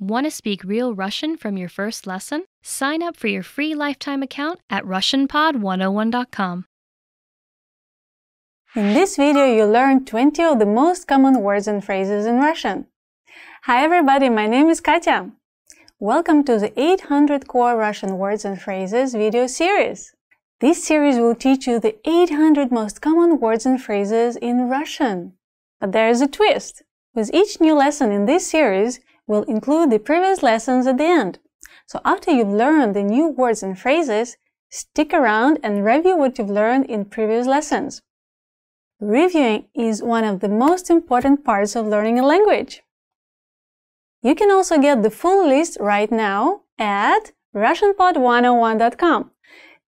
Want to speak real Russian from your first lesson? Sign up for your free lifetime account at RussianPod101.com. In this video, you'll learn 20 of the most common words and phrases in Russian. Hi everybody, my name is Katya. Welcome to the 800 Core Russian Words and Phrases video series. This series will teach you the 800 most common words and phrases in Russian. But there is a twist. With each new lesson in this series, we'll include the previous lessons at the end. So after you've learned the new words and phrases, stick around and review what you've learned in previous lessons. Reviewing is one of the most important parts of learning a language. You can also get the full list right now at RussianPod101.com.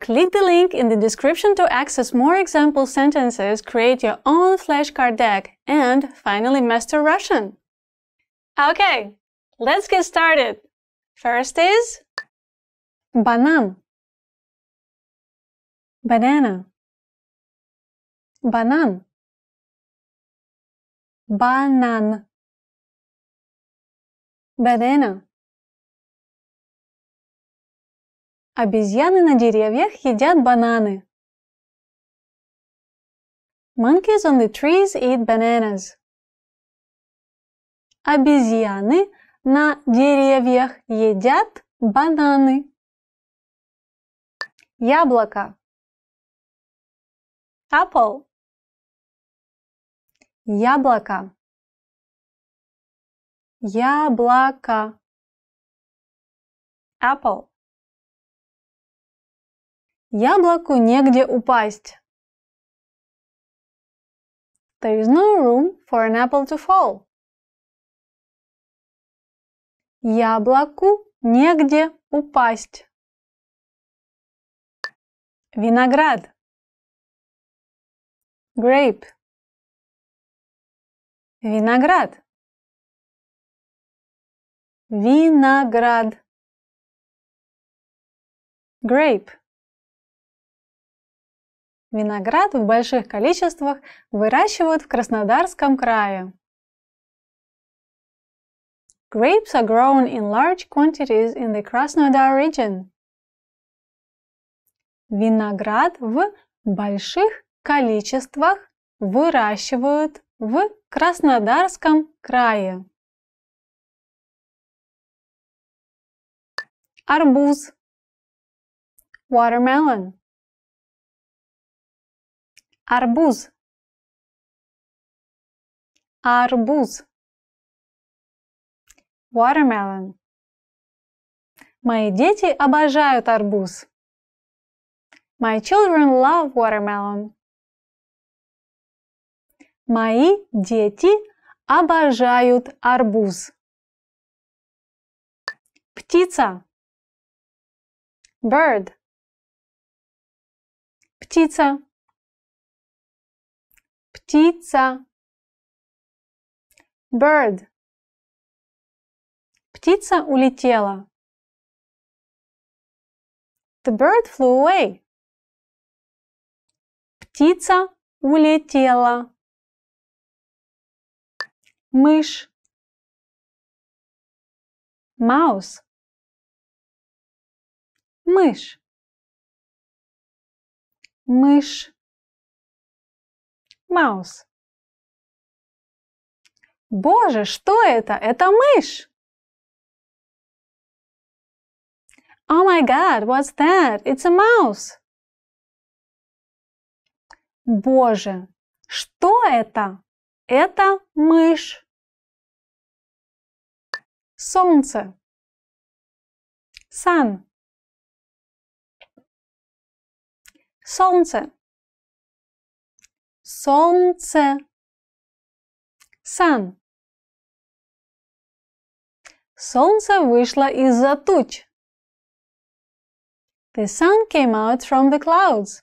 Click the link in the description to access more example sentences, create your own flashcard deck, and finally master Russian. Okay, let's get started. First is банан, banana, банан, банан, banana. Обезьяны на деревьях едят бананы. Monkeys on the trees eat bananas. Обезьяны на деревьях едят бананы. Яблоко. Apple. Яблоко. Яблоко. Apple. Яблоку негде упасть. There is no room for an apple to fall. Яблоку негде упасть. Виноград. Grape. Виноград. Виноград. Grape. Виноград в больших количествах выращивают в Краснодарском крае. Grapes are grown in large quantities in the Krasnodar region. Виноград в больших количествах выращивают в Краснодарском крае. Арбуз. Watermelon. Арбуз. Арбуз. Watermelon. Мои дети обожают арбуз. My children love watermelon. Мои дети обожают арбуз. Птица. Bird. Птица птица bird птица улетела. The bird flew away. Птица улетела. Мышь. Mouse мышь. Мышь. Mouse. Боже, что это? Это мышь! Oh my god, what's that? It's a mouse. Боже, что это? Это мышь. Солнце. Sun. Солнце. Солнце. Sun. Солнце вышло из-за туч. The sun came out from the clouds.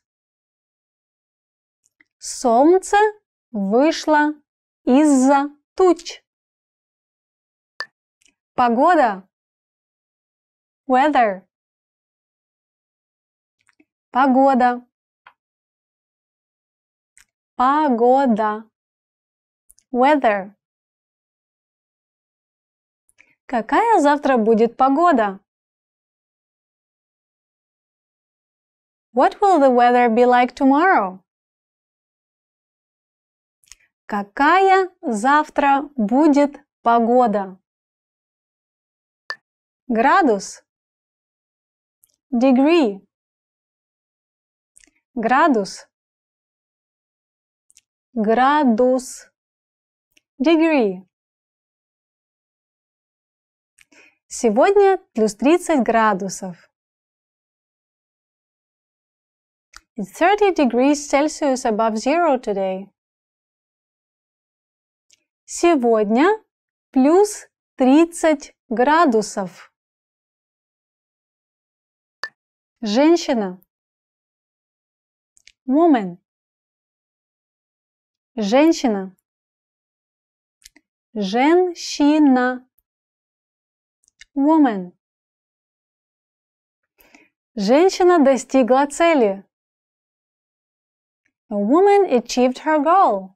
Солнце вышло из-за туч. Погода. Weather. Погода. Погода. Weather. Какая завтра будет погода? What will the weather be like tomorrow? Какая завтра будет погода? Градус. Degree. Градус. Градус. Degree. Сегодня плюс 30 градусов. It's 30 degrees Celsius above zero today. Сегодня плюс 30 градусов. Женщина. Woman. Женщина. Женщина. Woman. Женщина достигла цели. A woman achieved her goal.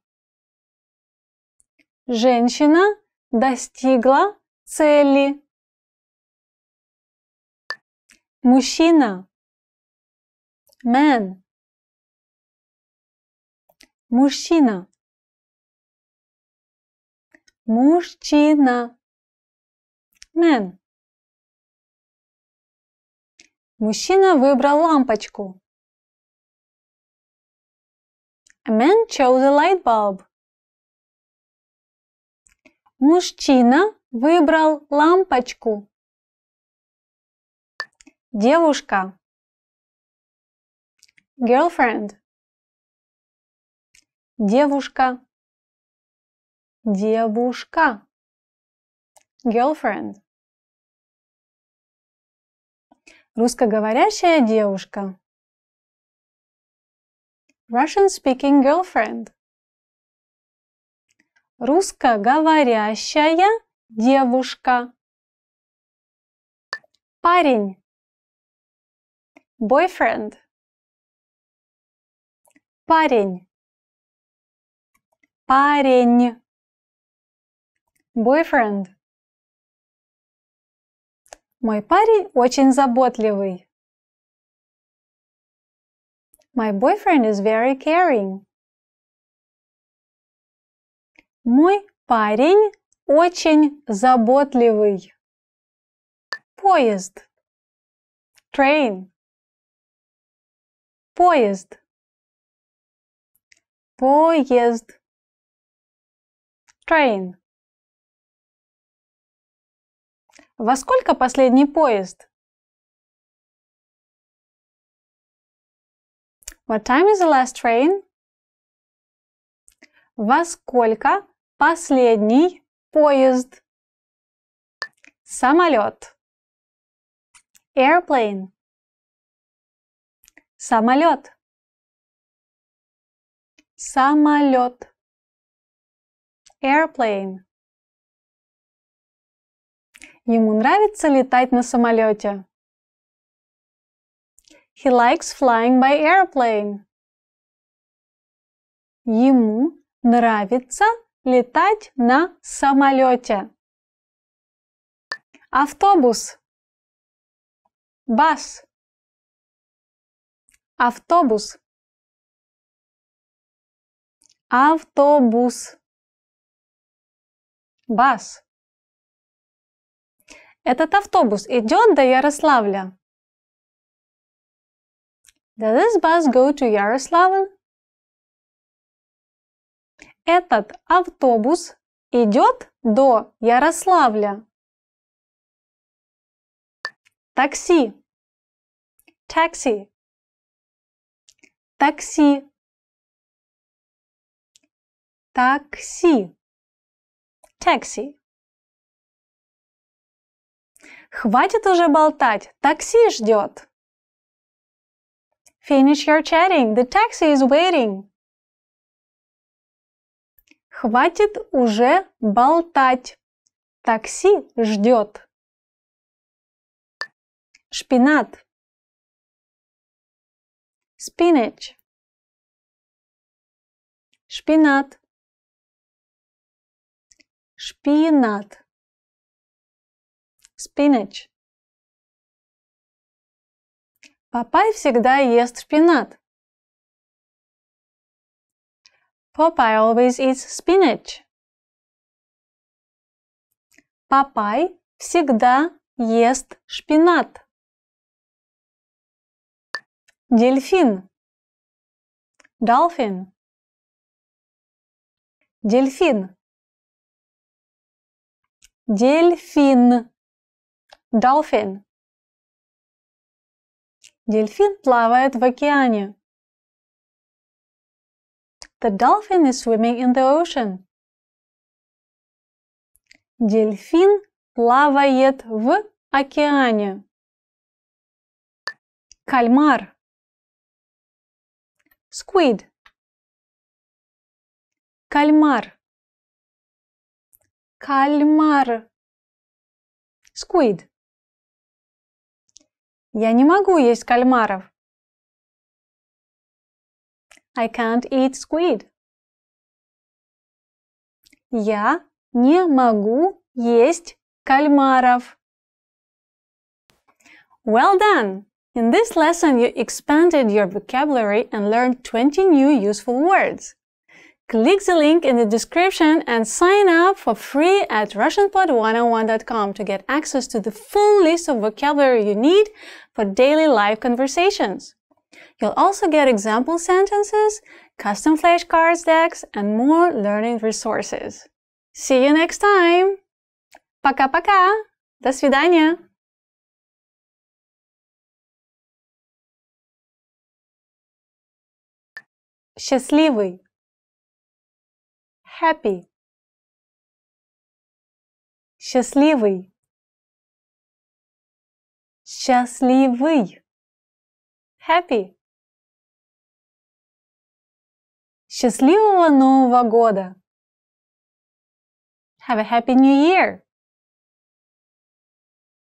Женщина достигла цели. Мужчина. Man. Мужчина. Мужчина. Man. Мужчина выбрал лампочку. A man chose a light bulb. Мужчина выбрал лампочку. Девушка. Girlfriend. Девушка. Девушка. Girlfriend. Русскоговорящая девушка. Russian-speaking girlfriend. Русскоговорящая девушка. Парень. Boyfriend. Парень. Парень. Boyfriend. Мой парень очень заботливый. My boyfriend is very caring. Мой парень очень заботливый. Поезд. Train. Поезд. Поезд. Train. Во сколько последний поезд? What time is the last train? Во сколько последний поезд? Самолет. Airplane. Самолет. Самолет. Airplane. Ему нравится летать на самолете. He likes flying by airplane. Ему нравится летать на самолете. Автобус. Бас. Автобус. Автобус. Бас. Этот автобус идет до Ярославля. Does this bus go to Yaroslavl? Этот автобус идет до Ярославля. Такси. Taxi. Такси. Такси. Taxi. Хватит уже болтать, такси ждет. Finish your chatting, the taxi is waiting. Хватит уже болтать, такси ждет. Шпинат. Spinach. Шпинат. Шпинат. spinach. Папай всегда ест шпинат. Popeye always eats spinach. Папай всегда ест шпинат. Дельфин. Dolphin. Дельфин. Дельфин. Dolphin. Дельфин плавает в океане. The dolphin is swimming in the ocean. Дельфин плавает в океане. Кальмар. Squid. Кальмар. Кальмар. Squid. Я не могу есть кальмаров. I can't eat squid. Я не могу есть кальмаров. Well done! In this lesson, you expanded your vocabulary and learned 20 new useful words. Click the link in the description and sign up for free at RussianPod101.com to get access to the full list of vocabulary you need for daily live conversations. You'll also get example sentences, custom flashcards decks, and more learning resources. See you next time! Пока-пока! До свидания! Счастливый. Happy. Счастливый. Счастливый. Happy. Счастливого Нового года! Have a happy new year!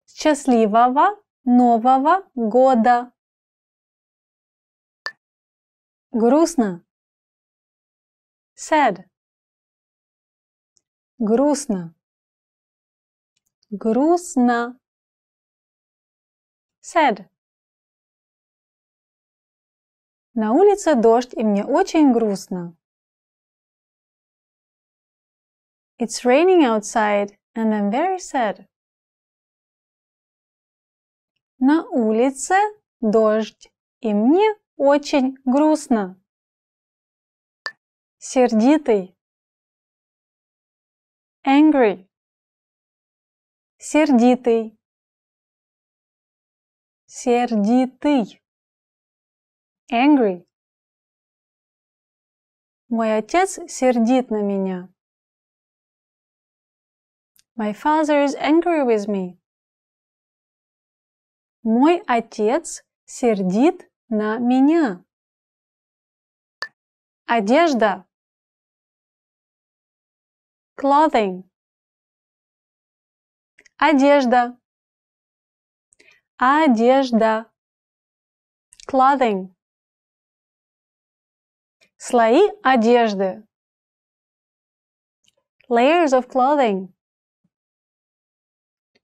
Счастливого Нового года! Грустно. Sad. Грустно. Грустно. Sad. На улице дождь, и мне очень грустно. It's raining outside, and I'm very sad. На улице дождь, и мне очень грустно. Сердитый. Angry. Сердитый. Сердитый. Angry. Мой отец сердит на меня. My father is angry with me. Мой отец сердит на меня. Одежда. Clothing. Одежда. Одежда. Clothing. Слои одежды. Layers of clothing.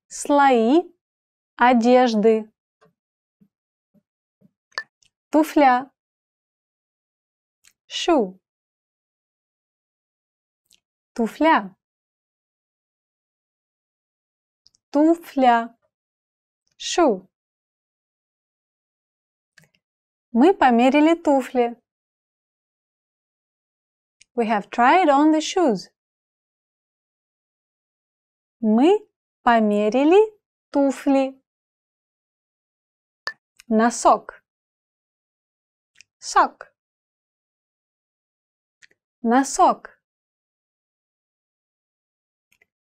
Слои одежды туфля shoe туфля туфля shoe мы померили туфли we have tried on the shoes мы померили туфли носок Сок. Носок.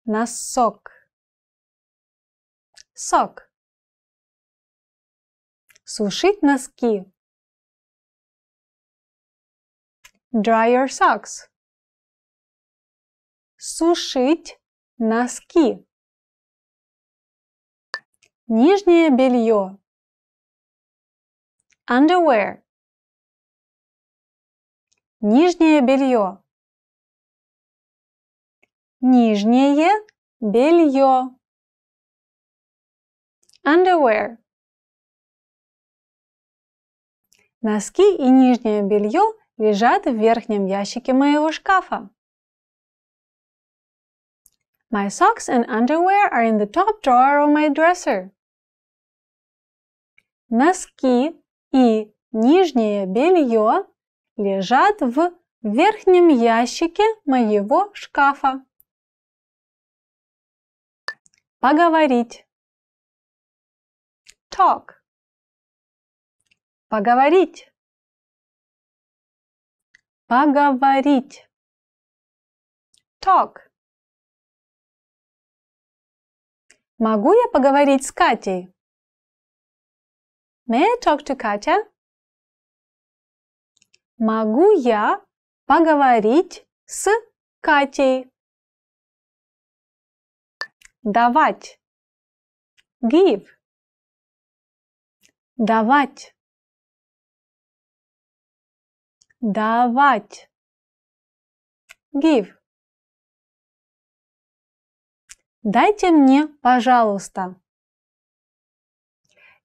Носок. Сок. Сушить носки. Dry your socks. Сушить носки. Нижнее белье. Underwear. Нижнее белье. Нижнее белье. underwear. Носки и нижнее белье лежат в верхнем ящике моего шкафа. My socks and underwear are in the top drawer of my dresser. Носки и нижнее белье лежат в верхнем ящике моего шкафа. Поговорить. Talk. Поговорить. Поговорить. Talk. Могу я поговорить с Катей? May I talk to Katya? Могу я поговорить с Катей? Давать. Give. Давать. Давать. Give. Дайте мне, пожалуйста.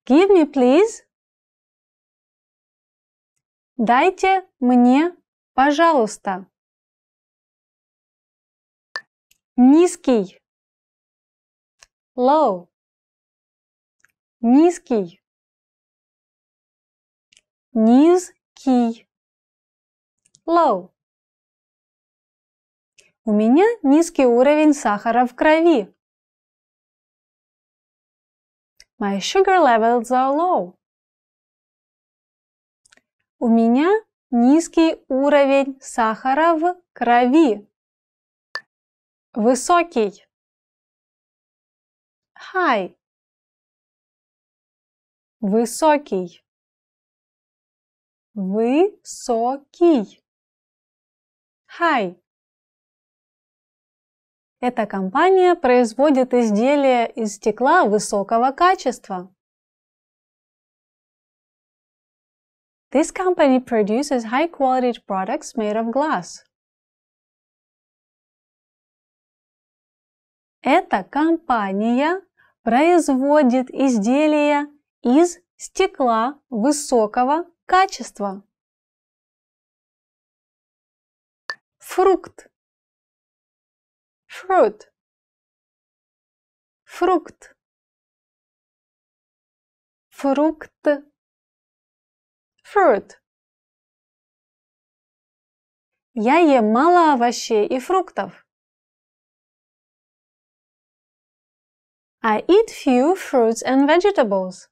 Give me, please. Дайте мне, пожалуйста. Низкий. Low. Низкий. Низкий. Low. У меня низкий уровень сахара в крови. My sugar levels are low. У меня низкий уровень сахара в крови. Высокий. High. Высокий. Высокий. High. Эта компания производит изделия из стекла высокого качества. This company produces high-quality products made of glass. Эта компания производит изделия из стекла высокого качества. Фрукт. Fruit фрукт. Фрукт. Fruit Я ем мало овощей и фруктов. I eat few fruits and vegetables.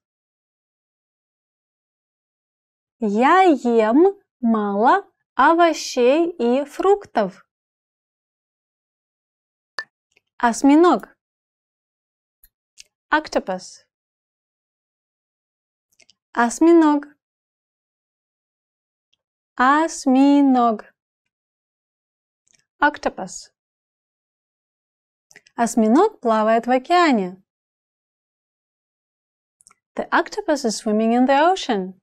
Я ем мало овощей и фруктов. Осьминог. Octopus. Осьминог. Осьминог. Octopus. Осьминог плавает в океане. The octopus is swimming in the ocean.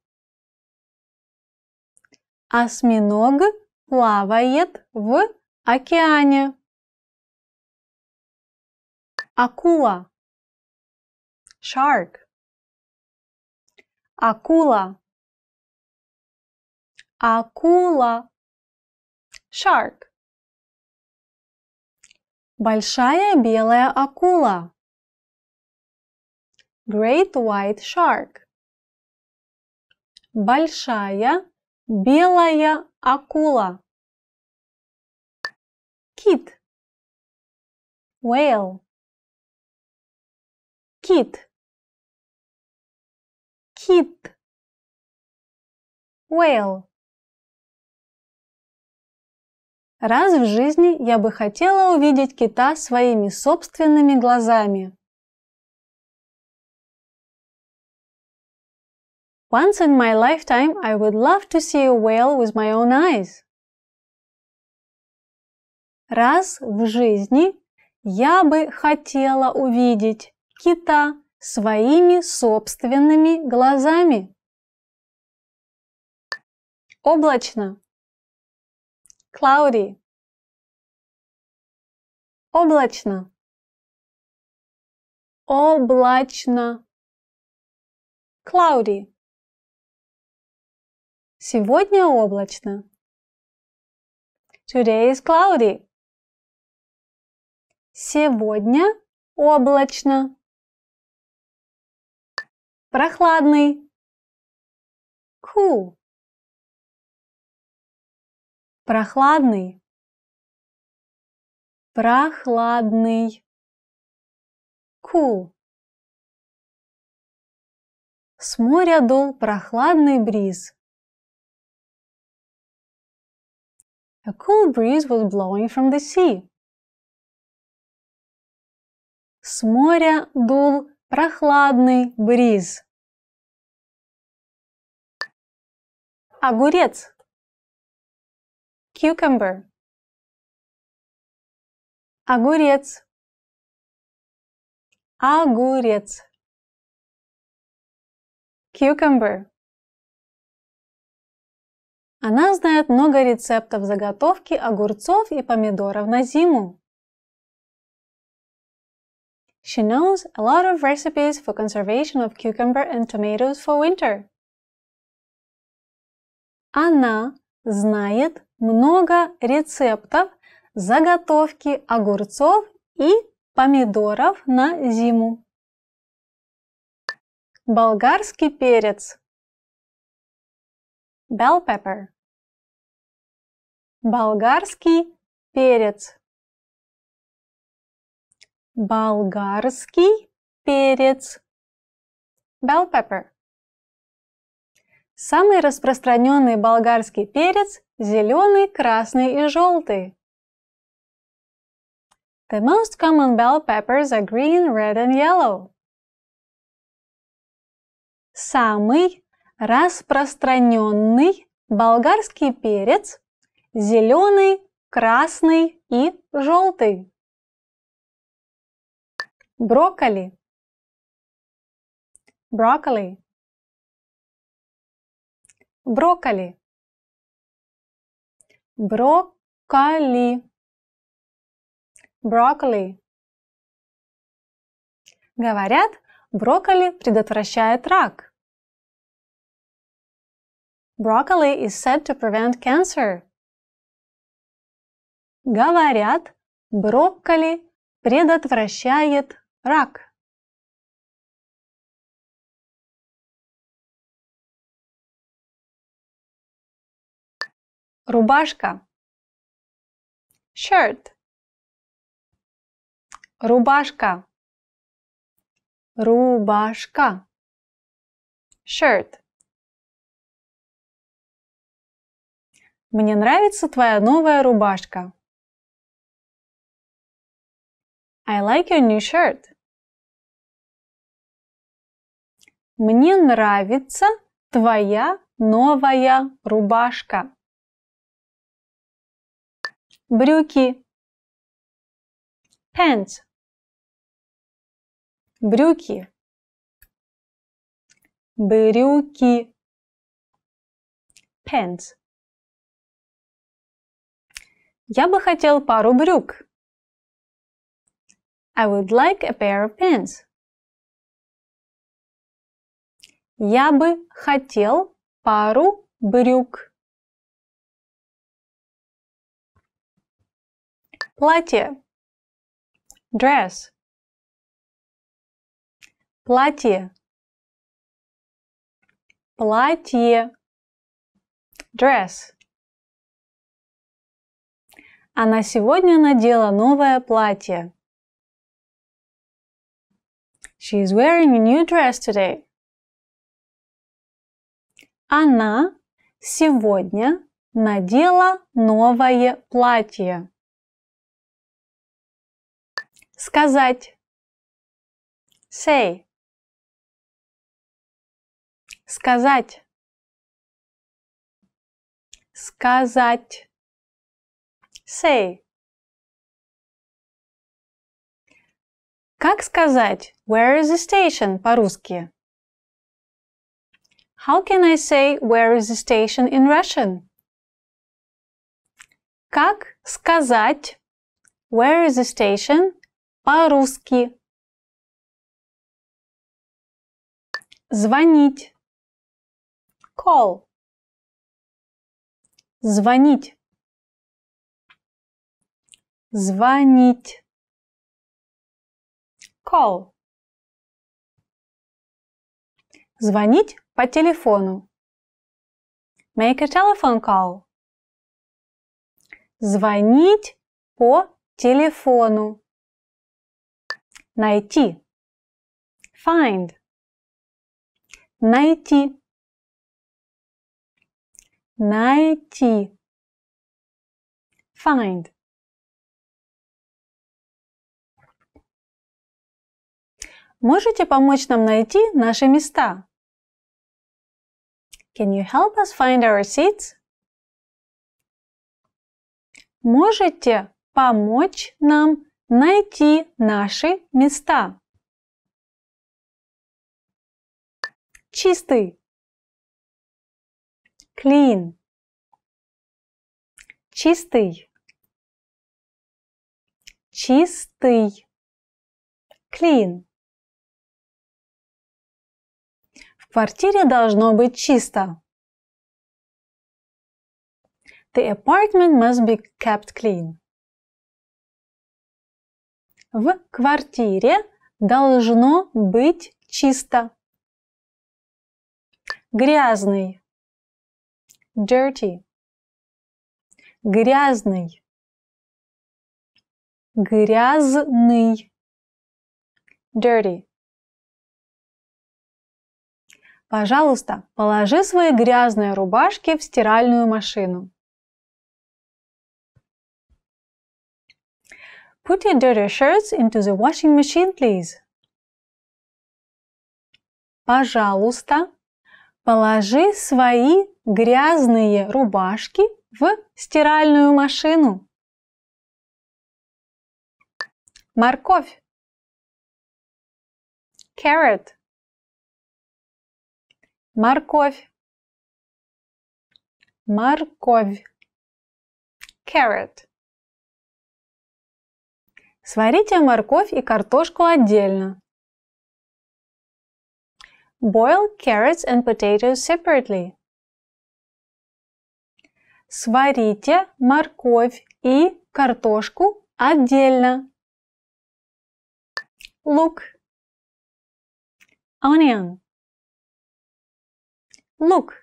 Осьминог плавает в океане. Акула. Shark. Акула. Акула. Shark. Большая белая акула. Great white shark. Большая белая акула. Кит. Whale кит кит whale Раз в жизни я бы хотела увидеть кита своими собственными глазами. Once in my lifetime, I would love to see a whale with my own eyes. Раз в жизни я бы хотела увидеть кита своими собственными глазами. Облачно. Cloudy. Облачно. Облачно. Cloudy. Сегодня облачно. Today is cloudy. Сегодня облачно. Прохладный. Cool. Прохладный. Прохладный. Cool. С моря дул прохладный бриз. A cool breeze was blowing from the sea. С моря дул прохладный бриз. Огурец. Cucumber. Огурец. Огурец. Cucumber. Она знает много рецептов заготовки огурцов и помидоров на зиму. She knows a lot of recipes for conservation of cucumber and tomatoes for winter. Она знает много рецептов заготовки огурцов и помидоров на зиму. Болгарский перец. Bell pepper. Болгарский перец. Болгарский перец. Bell pepper. Самый распространенный болгарский перец – зеленый, красный и желтый. The most common bell peppers are green, red and yellow. Самый распространенный болгарский перец – зеленый, красный и желтый. Брокколи. Брокколи. Брокколи. Брокколи. Брокколи. Говорят, брокколи предотвращает рак. Broccoli is said to prevent cancer. Говорят, брокколи предотвращает рак. Рубашка. Shirt. Рубашка. Рубашка. Shirt. Мне нравится твоя новая рубашка. I like your new shirt. Мне нравится твоя новая рубашка. Брюки. Pants. Брюки. Брюки. Pants. Я бы хотел пару брюк. I would like a pair of pants. Я бы хотел пару брюк. Платье. Dress. Платье. Платье. Dress. Она сегодня надела новое платье. She is wearing a new dress today. Она сегодня надела новое платье. Сказать. Say. Сказать. Сказать. Say. Как сказать where is the station по-русски? How can I say where is the station in Russian? Как сказать where is the station по-русски? Звонить. Call. Звонить. Звонить. Call. Звонить по телефону. Make a telephone call. Звонить по телефону. Найти. Find. Найти. Найти. Find. Можете помочь нам найти наши места? Can you help us find our seats? Можете помочь нам найти наши места? Чистый. Clean. Чистый. Чистый. Clean. В квартире должно быть чисто. The apartment must be kept clean. В квартире должно быть чисто. Грязный. Dirty. Грязный. Грязный. Dirty. Пожалуйста, положи свои грязные рубашки в стиральную машину. Put your dirty shirts into the washing machine, please. Пожалуйста, положи свои грязные рубашки в стиральную машину. Морковь. Carrot. Морковь. Морковь. Carrot. Сварите морковь и картошку отдельно. Boil carrots and potatoes separately. Сварите морковь и картошку отдельно. Лук. Onion. Лук.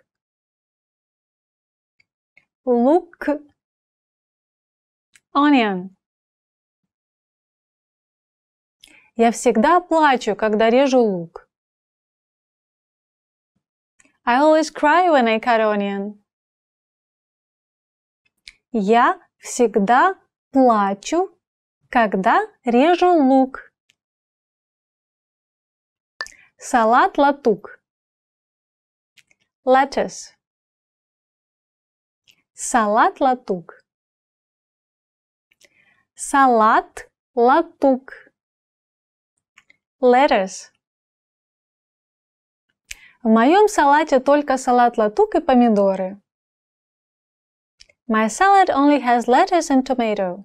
Лук. Onion. Я всегда плачу, когда режу лук. I always cry when I cut onion. Я всегда плачу, когда режу лук. Салат латук. Lettuce. Салат латук. Салат латук lettuce. В моем салате только салат латук и помидоры. My salad only has lettuce and tomato.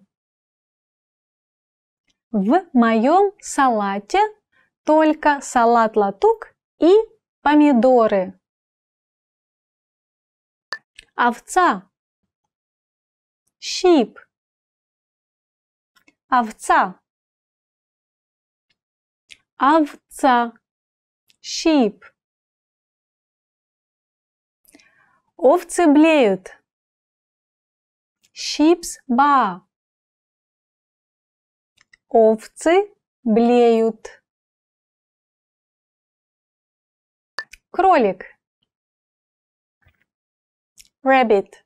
В моем салате только салат латук и помидоры. Овца. Sheep. Овца овца, sheep. Овцы блеют. Sheep's ba. Овцы блеют. Кролик. Rabbit.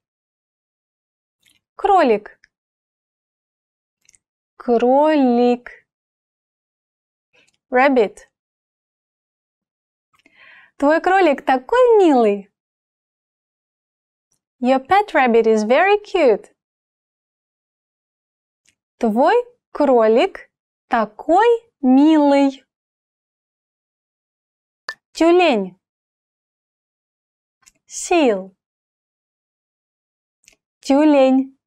Кролик. Кролик rabbit. Твой кролик такой милый. Your pet rabbit is very cute. Твой кролик такой милый. Тюлень. Seal. Тюлень.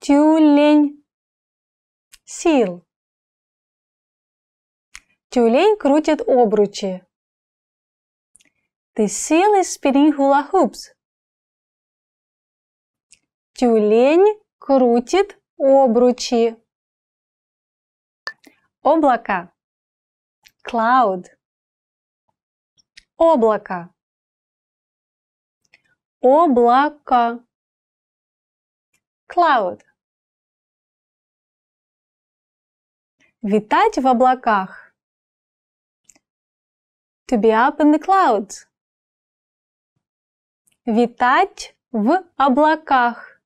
Тюлень. Seal. Тюлень крутит обручи. The seal is spinning hula hoops. Тюлень крутит обручи. Облако. Cloud. Облако. Облако. Cloud. Витать в облаках. To be up in the clouds. Витать в облаках.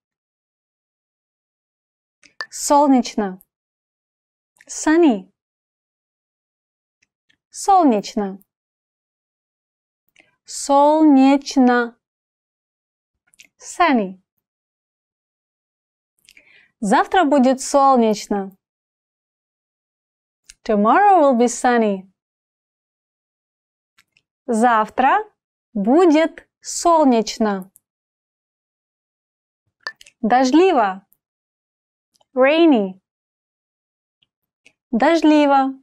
Солнечно. Sunny. Солнечно. Солнечно. Sunny. Завтра будет солнечно. Tomorrow will be sunny. Завтра будет солнечно. Дождливо. Rainy. Дождливо.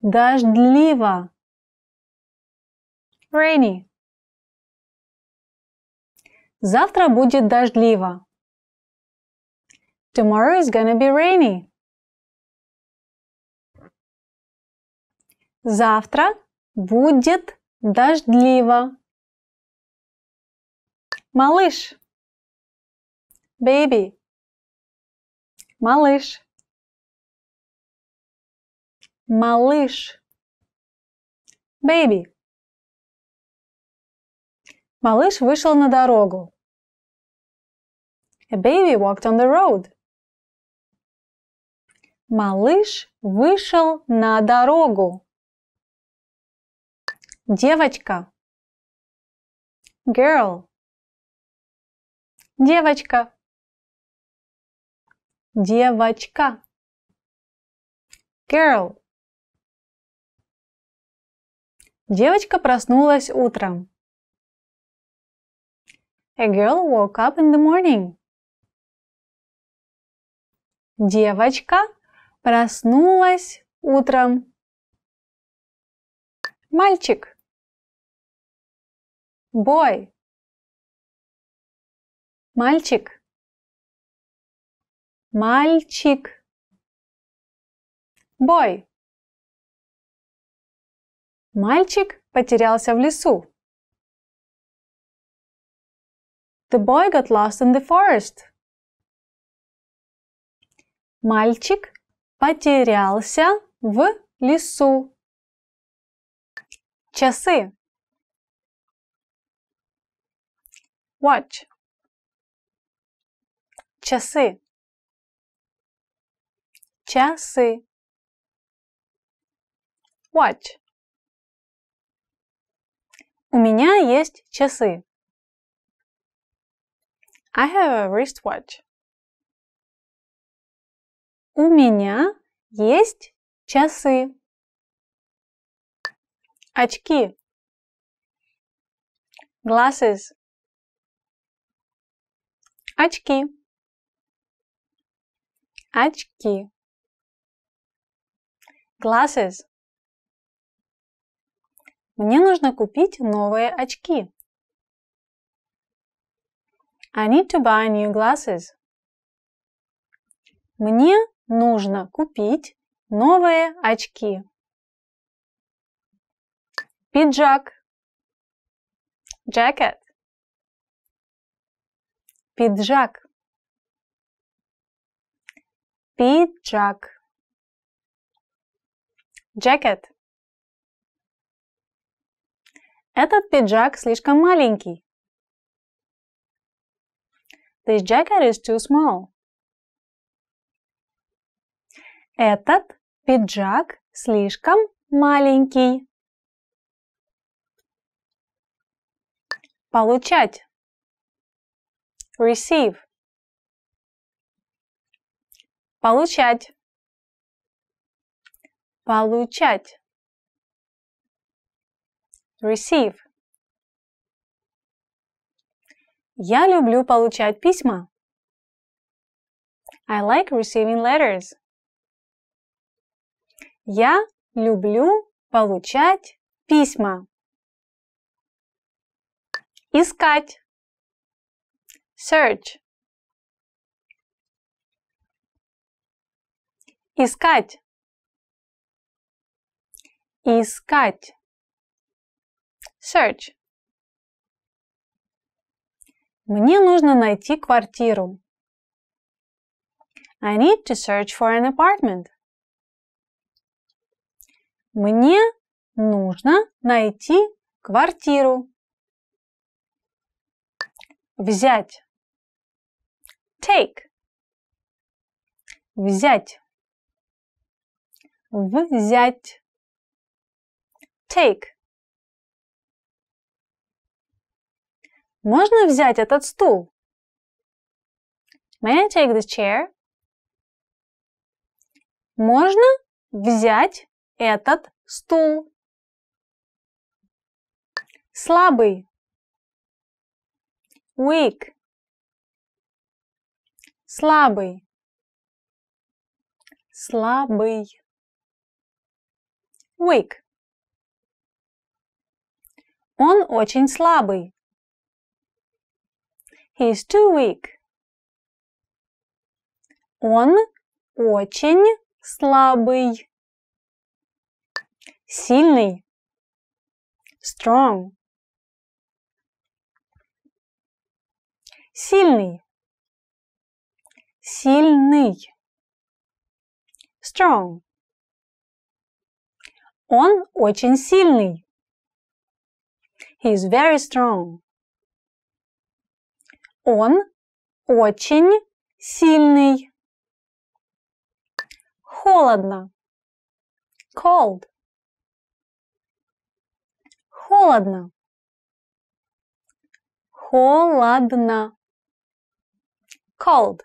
Дождливо. Rainy. Завтра будет дождливо. Tomorrow is gonna be rainy. Завтра будет дождливо. Малыш. Baby. Малыш. Малыш. Baby. Малыш вышел на дорогу. A baby walked on the road. Малыш вышел на дорогу. Девочка. Girl. Девочка. Девочка. Girl. Девочка проснулась утром. A girl woke up in the morning. Девочка проснулась утром. Мальчик. Boy мальчик. Мальчик. Boy мальчик потерялся в лесу. The boy got lost in the forest. Мальчик потерялся в лесу. Часы. Watch. Часы. Часы. Watch. У меня есть часы. I have a wristwatch. У меня есть часы. Очки. Glasses. Очки. Очки. Glasses. Мне нужно купить новые очки. I need to buy new glasses. Мне нужно купить новые очки. Пиджак. Jacket. Пиджак. Пиджак. Jacket. Этот пиджак слишком маленький. This jacket is too small. Этот пиджак слишком маленький. Получать receive получать получать receive Я люблю получать письма. I like receiving letters. Я люблю получать письма. Искать. Search. Искать. Искать. Search. Мне нужно найти квартиру. I need to search for an apartment. Мне нужно найти квартиру. Взять. Take. Взять. Взять. Take. Можно взять этот стул? May I take this chair? Можно взять этот стул. Слабый. Weak. Слабый. Слабый. Weak. Он очень слабый. He is too weak. Он очень слабый. Сильный. Strong. Сильный. Сильный. Strong. Он очень сильный. He is very strong. Он очень сильный. Холодно. Cold. Холодно. Холодно. Cold.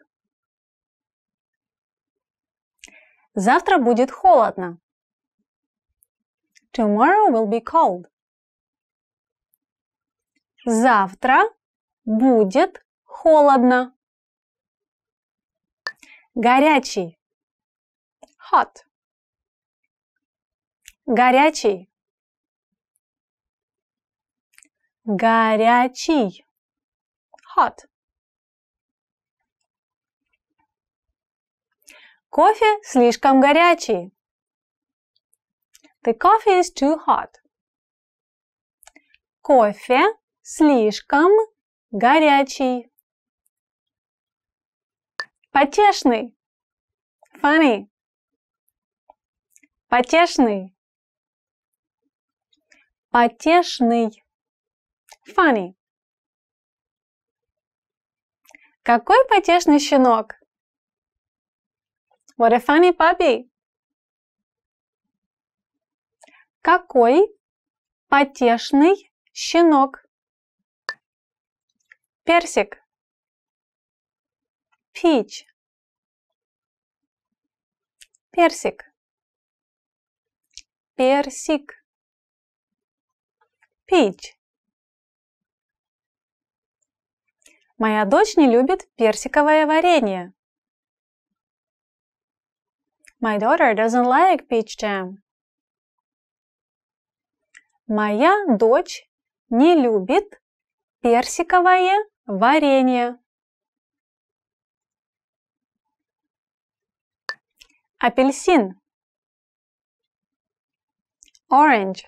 Завтра будет холодно. Tomorrow will be cold. Завтра будет холодно. Горячий. Hot. Горячий. Горячий. Hot. Кофе слишком горячий. The coffee is too hot. Кофе слишком горячий. Потешный. Funny. Потешный. Потешный. Funny. Какой потешный щенок? What a funny puppy. Какой потешный щенок? Персик. Peach. Персик. Персик. Peach. Моя дочь не любит персиковое варенье. My daughter doesn't like peach jam. Моя дочь не любит персиковое варенье. Апельсин. Orange.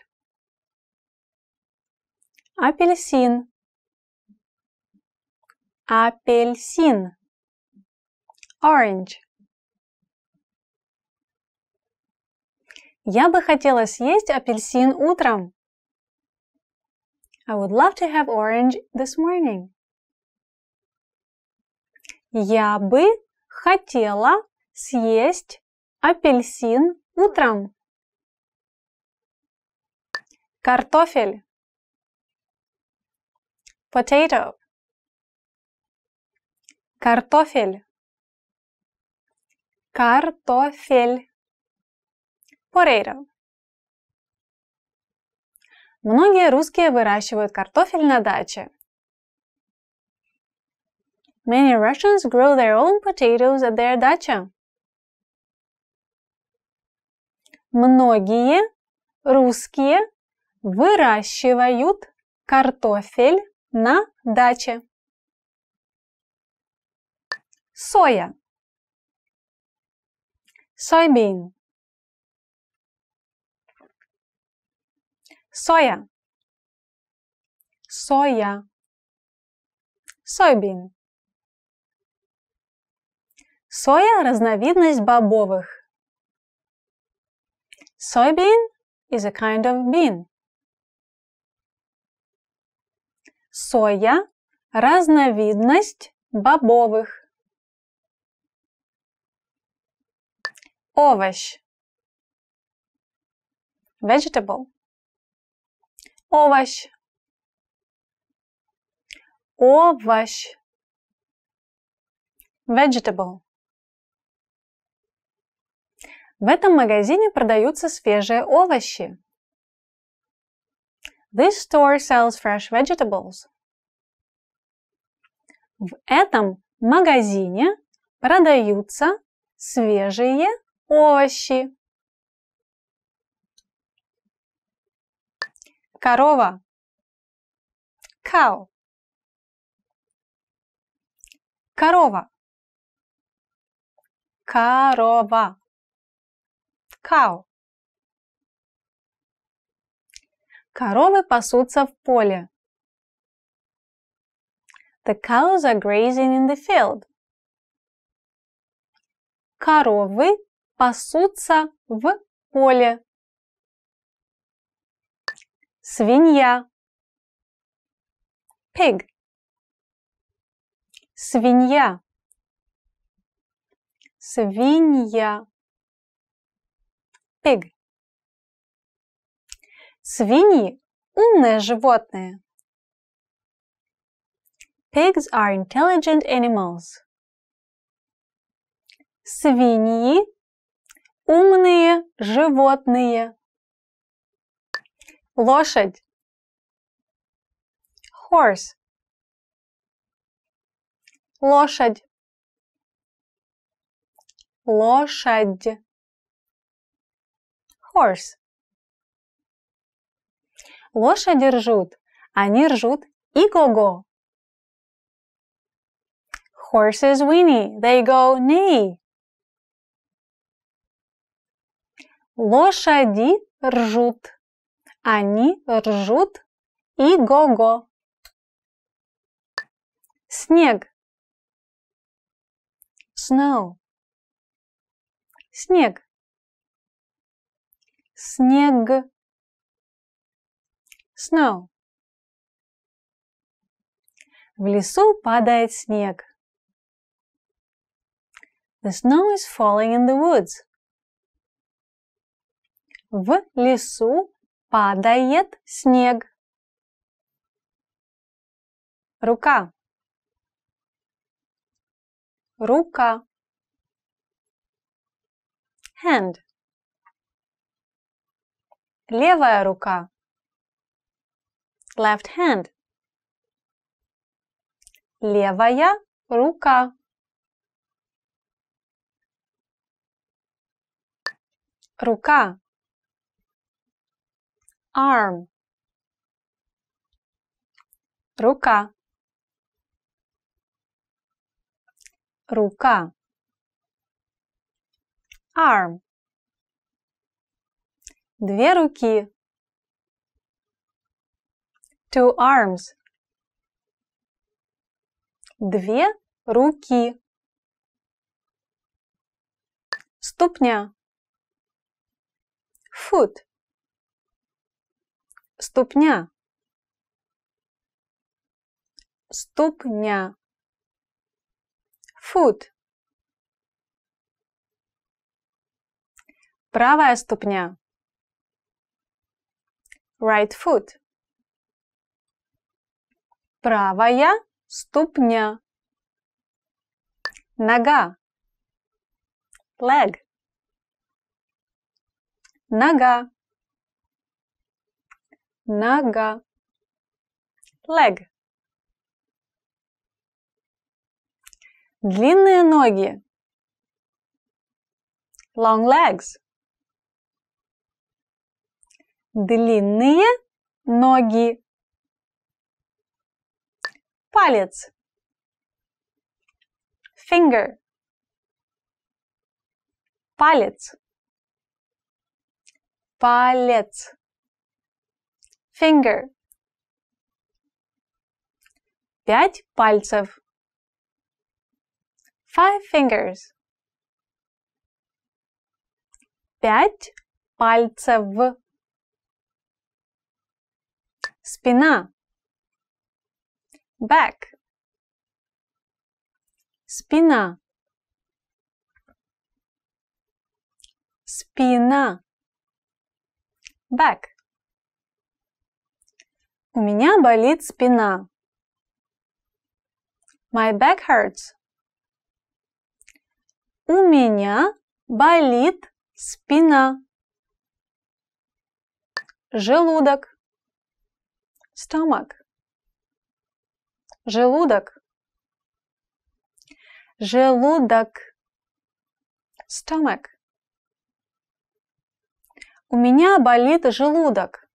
Апельсин. Апельсин. Orange. Я бы хотела съесть апельсин утром. I would love to have orange this morning. Я бы хотела съесть апельсин утром. Картофель. Potato. Картофель. Картофель. Potato. Многие русские выращивают картофель на даче. Many Russians grow their own potatoes at their dacha. Многие русские выращивают картофель на даче. Соя. Soybean. Соя. Соя. Soybean. Соя – разновидность бобовых. Soybean is a kind of bean. Соя – разновидность бобовых. Овощ. Vegetable. Овощ. Овощ. Vegetable. В этом магазине продаются свежие овощи. This store sells fresh vegetables. В этом магазине продаются свежие овощи. Корова. Cow. Корова. Корова cow. Коровы пасутся в поле. The cows are grazing in the field. Коровы пасутся в поле. Свинья. Pig. Свинья. Свинья pig. Свиньи – умные животные. Pigs are intelligent animals. Свиньи – умные животные. Лошадь. Horse. Лошадь. Лошадь horse. Лошади ржут. Они ржут и го-го. Horses whinny. They go neigh. Лошади ржут. Они ржут и го-го. Снег. Snow. Снег снег snow В лесу падает снег. The snow is falling in the woods. В лесу падает снег. Рука. Рука. Hand. Левая рука. Left hand. Левая рука. Рука. Arm. Рука. Рука. Arm. Две руки. Two arms. Две руки. Ступня. Foot. Ступня. Ступня. Foot. Правая ступня right foot. Правая ступня. Нога. Leg. Нога. Нога. Leg. Длинные ноги. Long legs. Длинные ноги. Палец. Finger. Палец. Палец. Finger. Пять пальцев. Five fingers. Пять пальцев. Спина. Back. Спина. Спина. Back. У меня болит спина. My back hurts. У меня болит спина. Желудок. Stomach. Желудок. Желудок. Stomach. У меня болит желудок.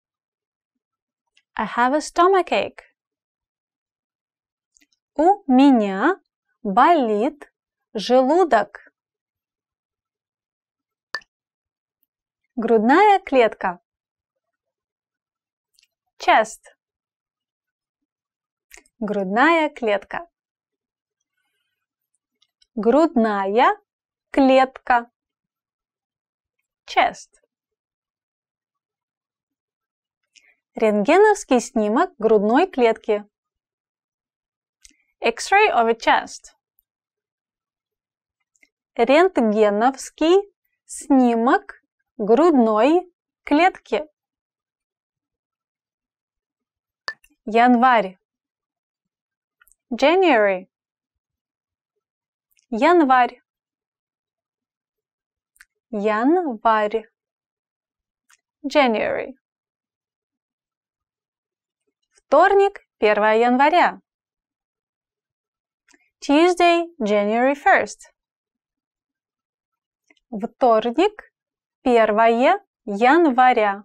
I have a stomachache. У меня болит желудок. Грудная клетка. Chest. Грудная клетка. Грудная клетка. Chest. Рентгеновский снимок грудной клетки. X-ray of a chest. Рентгеновский снимок грудной клетки. Январь. January. Январь. Январь. January. Вторник, 1 января. Tuesday, January 1st. Вторник, 1 января.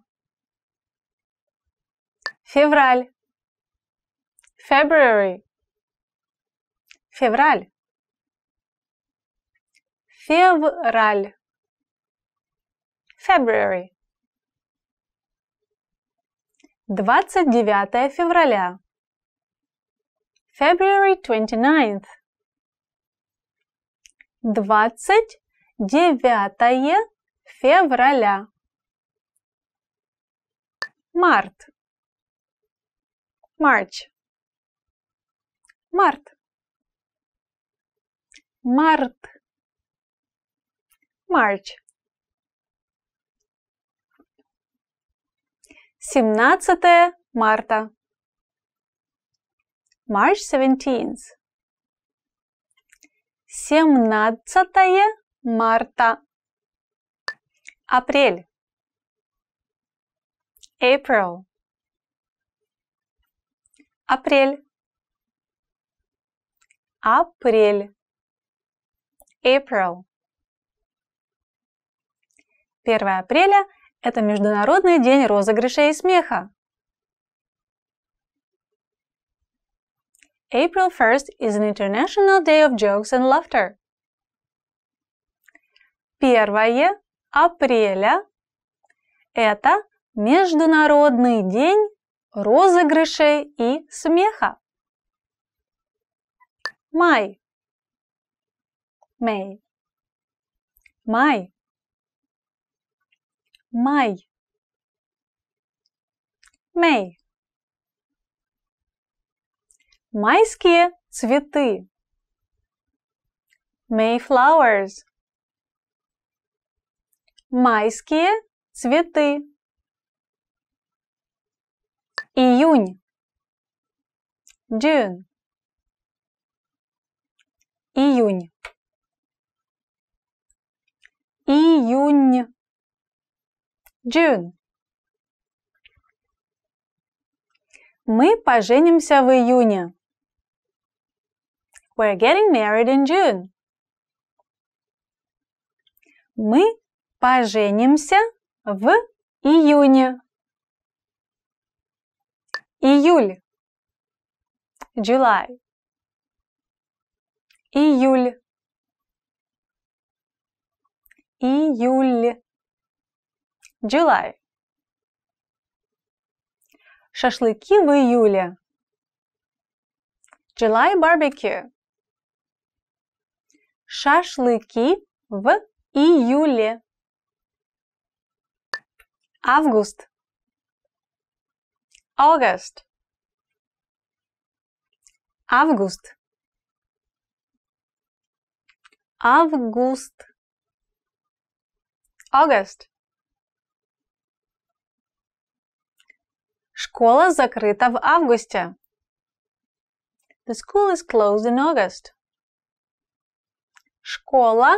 Февраль. February. Февраль. Февраль. February. 29 февраля. February 29th. 29 февраля. Март. March. Март. Март. March. 17 марта. March 17th. 17 марта. Апрель. April. Апрель. Апрель. April. 1 апреля – это Международный день розыгрышей и смеха. April 1st is an International Day of Jokes and Laughter. 1 апреля – это Международный день розыгрышей и смеха. Май. Мэй. Май. Май. Мэй. Майские цветы. Mayflowers. Майские цветы. Июнь. June. Июнь. Июнь. June. Мы поженимся в июне. We're getting married in June. Мы поженимся в июне. Июль. July. Июль. Июль. July. Шашлыки в июле. July barbecue. Шашлыки в июле. Август. August. Август. Август. August. Школа закрыта в августе. The school is closed in August. Школа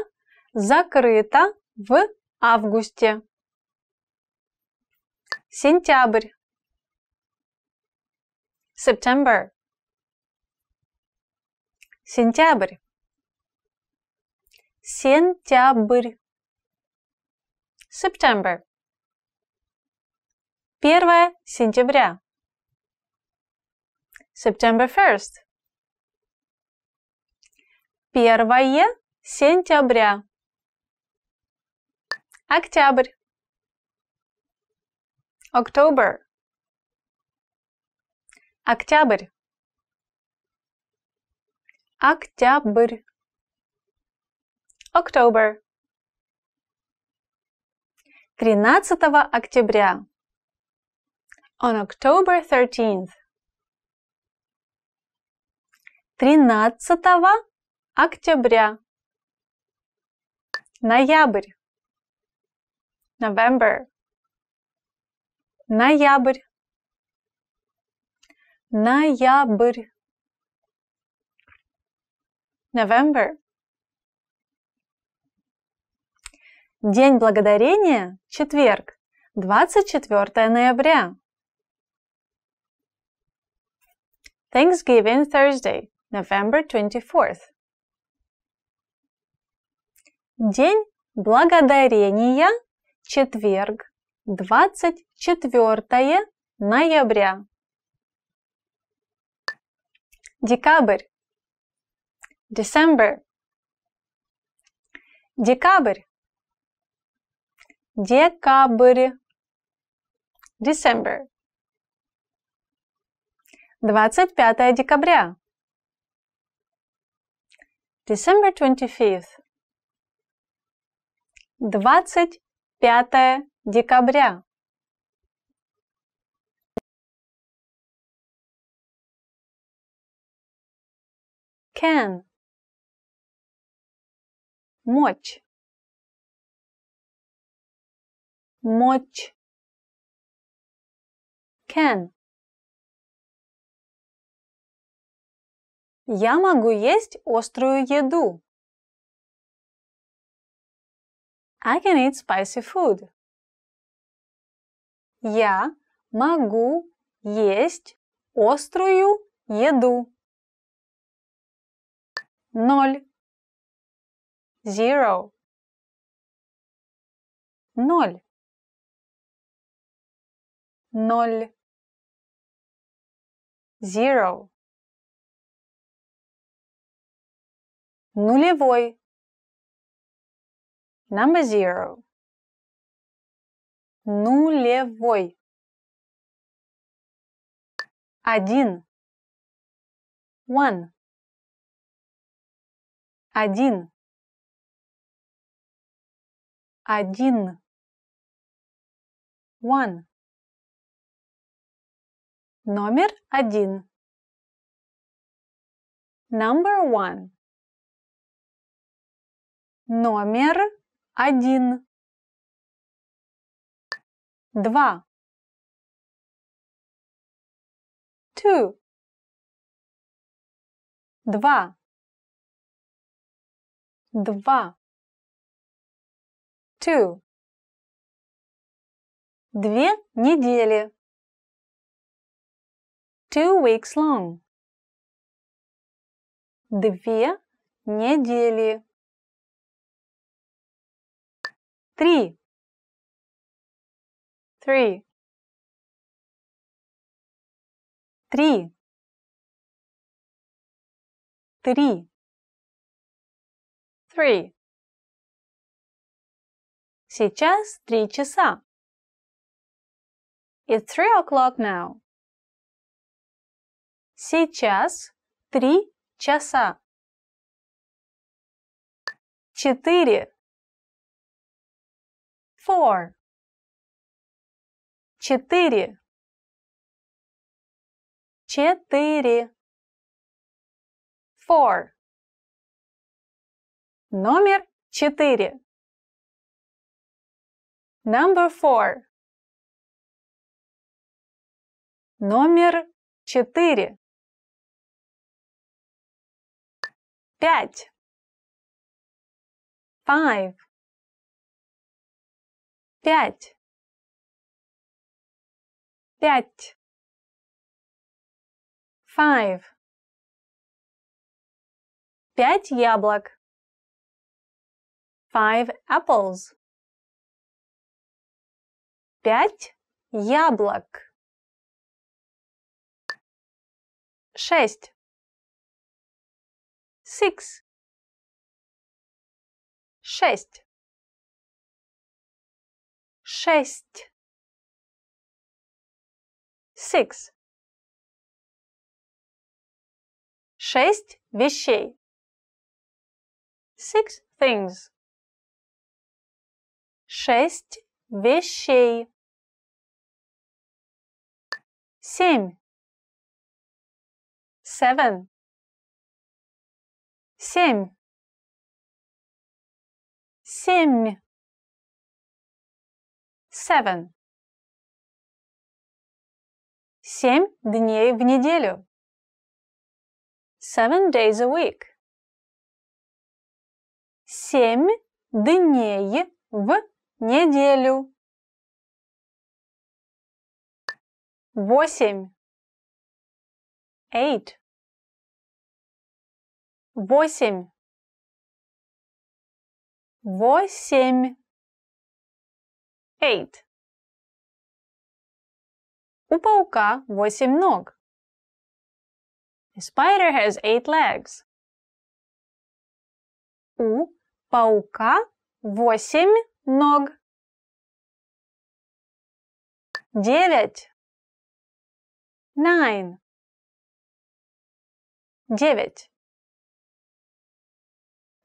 закрыта в августе. Сентябрь. September. Сентябрь. Сентябрь. September. Первое сентября. September 1st. Первое сентября. Октябрь. October. Октябрь. Октябрь. October. 13 октября. On October 13th. 13 октября. Ноябрь. November. Ноябрь. Ноябрь. November. День Благодарения – четверг, 24 ноября. Thanksgiving Thursday, November 24th. День Благодарения – четверг, 24 ноября. Декабрь. December. Декабрь. Декабрь. December. 25 декабря. December 25th. 25 декабря. Can. Мочь. Мочь. Can. Я могу есть острую еду. I can eat spicy food. Я могу есть острую еду. Ноль. Zero. Ноль. Ноль. Zero. Нулевой. Number zero. Нулевой. Один. One. Один. Один. One. Номер один. Number one. Номер один. Два. Two. Два. Два. Two. Две недели. Two weeks long. Две недели. Три. Three. Три. Три. Three. Сейчас три часа. It's three o'clock now. Сейчас три часа. Четыре. Four. Четыре. Четыре. Four. Номер четыре. Number four. Номер четыре. Пять. Five. Пять. Пять. Five. Пять яблок. Five apples. Пять яблок. Шесть. Six. Шесть. Шесть. Six. Шесть вещей. Six things. Шесть вещей. Семь. Seven. Семь. Семь. Seven. Семь дней в неделю. Seven days a week. Семь дней в неделю. Восемь. Eight. Восемь. Восемь. Eight. У паука восемь ног. A spider has eight legs. У паука восемь ног. Девять. Nine. Девять.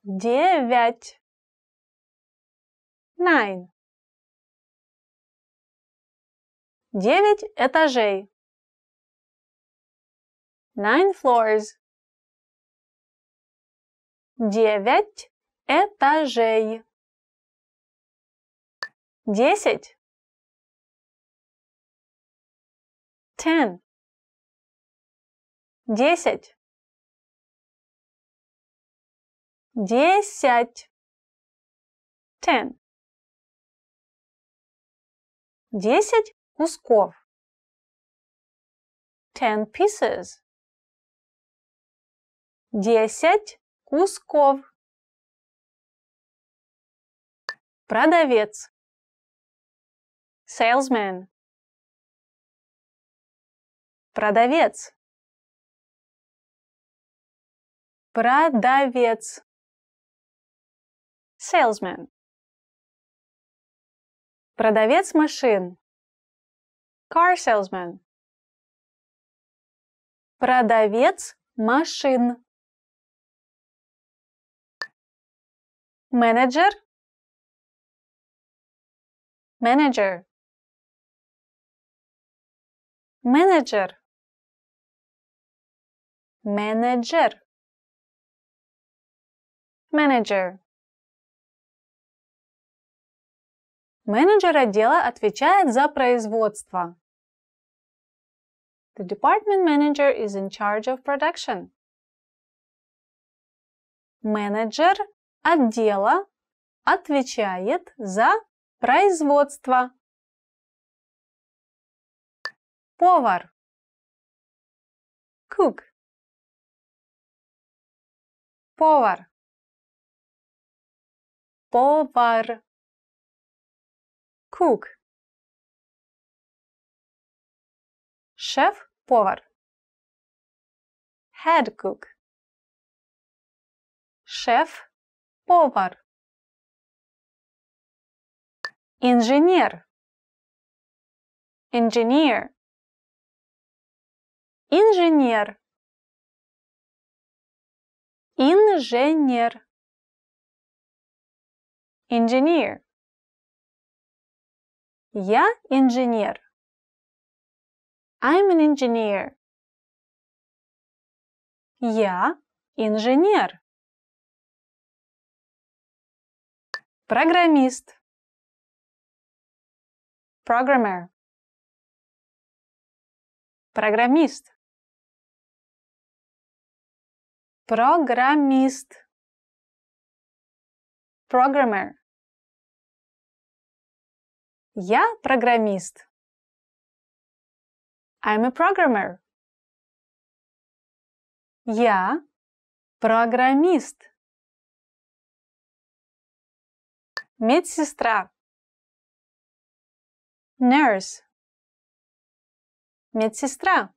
Девять. Nine. Девять этажей. Nine floors. Девять этажей. Десять. Ten. Десять. Десять. Ten. Десять кусков. Ten pieces. Десять кусков. Продавец. Salesman. Продавец. Продавец. Salesman. Продавец машин. Car salesman. Продавец машин. Менеджер. Менеджер. Менеджер. Менеджер. Менеджер. Менеджер отдела отвечает за производство. The department manager is in charge of production. Менеджер отдела отвечает за производство. Повар. Cook. Повар. Повар. Cook. Шеф-повар. head cook. Шеф – повар. Инженер. Engineer. Инженер. Инженер. Engineer. Я инженер. I'm an engineer. Я инженер. Программист. Programmer. Программист. Программист. Programmer. Я программист. I'm a programmer. Я программист. Медсестра. Nurse. Медсестра.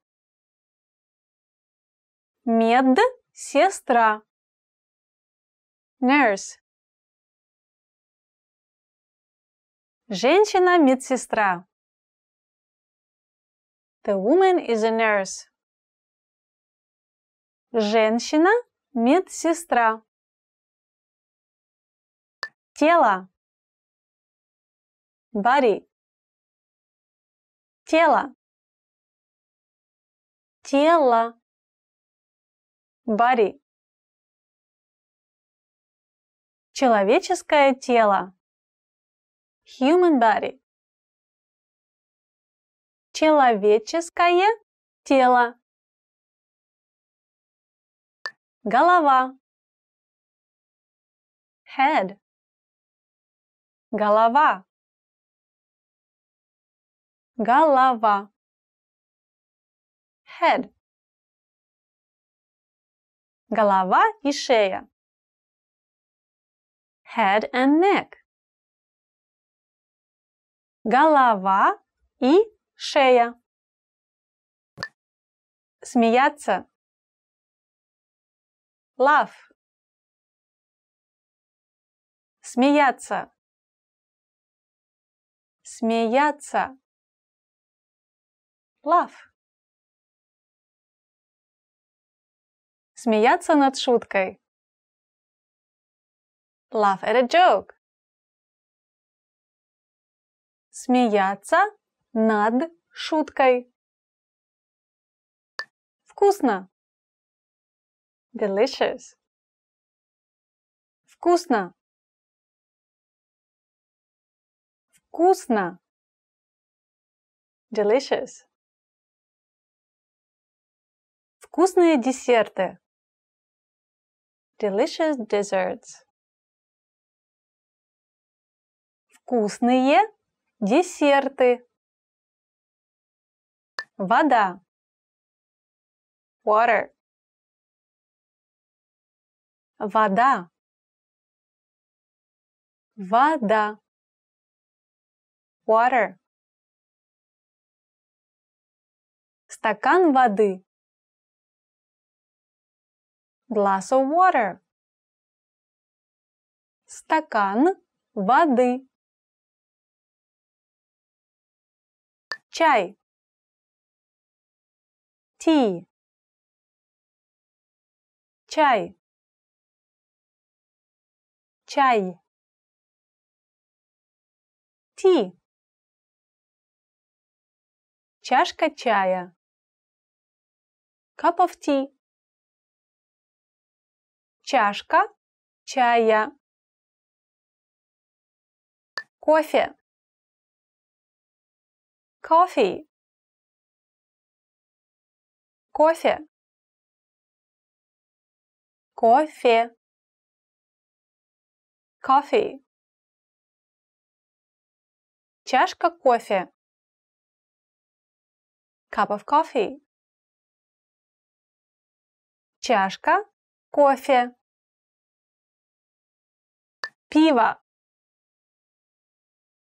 Медсестра. Nurse. Женщина-медсестра. The woman is a nurse. Женщина-медсестра. Тело. Body. Тело. Тело. Body. Человеческое тело. Human body. Человеческое тело. Голова. Head. Голова. Голова. Head. Голова и шея. Head and neck. Голова и шея. Смеяться. Laugh. Смеяться. Смеяться. Laugh. Смеяться над шуткой. Laugh at a joke. Смеяться над шуткой. Вкусно. Delicious. Вкусно. Вкусно. Delicious. Вкусные десерты. Delicious desserts. Вкусные десерты. Вода. Water. Вода. Вода. Water. Стакан воды. Glass of water. Стакан воды. Чай. Tea. Чай. Чай. Tea. Чашка чая. Cup of tea. Чашка чая. Кофе. Coffee. Кофе. Кофе. Coffee. Чашка кофе. Cup of coffee. Чашка кофе. Пиво.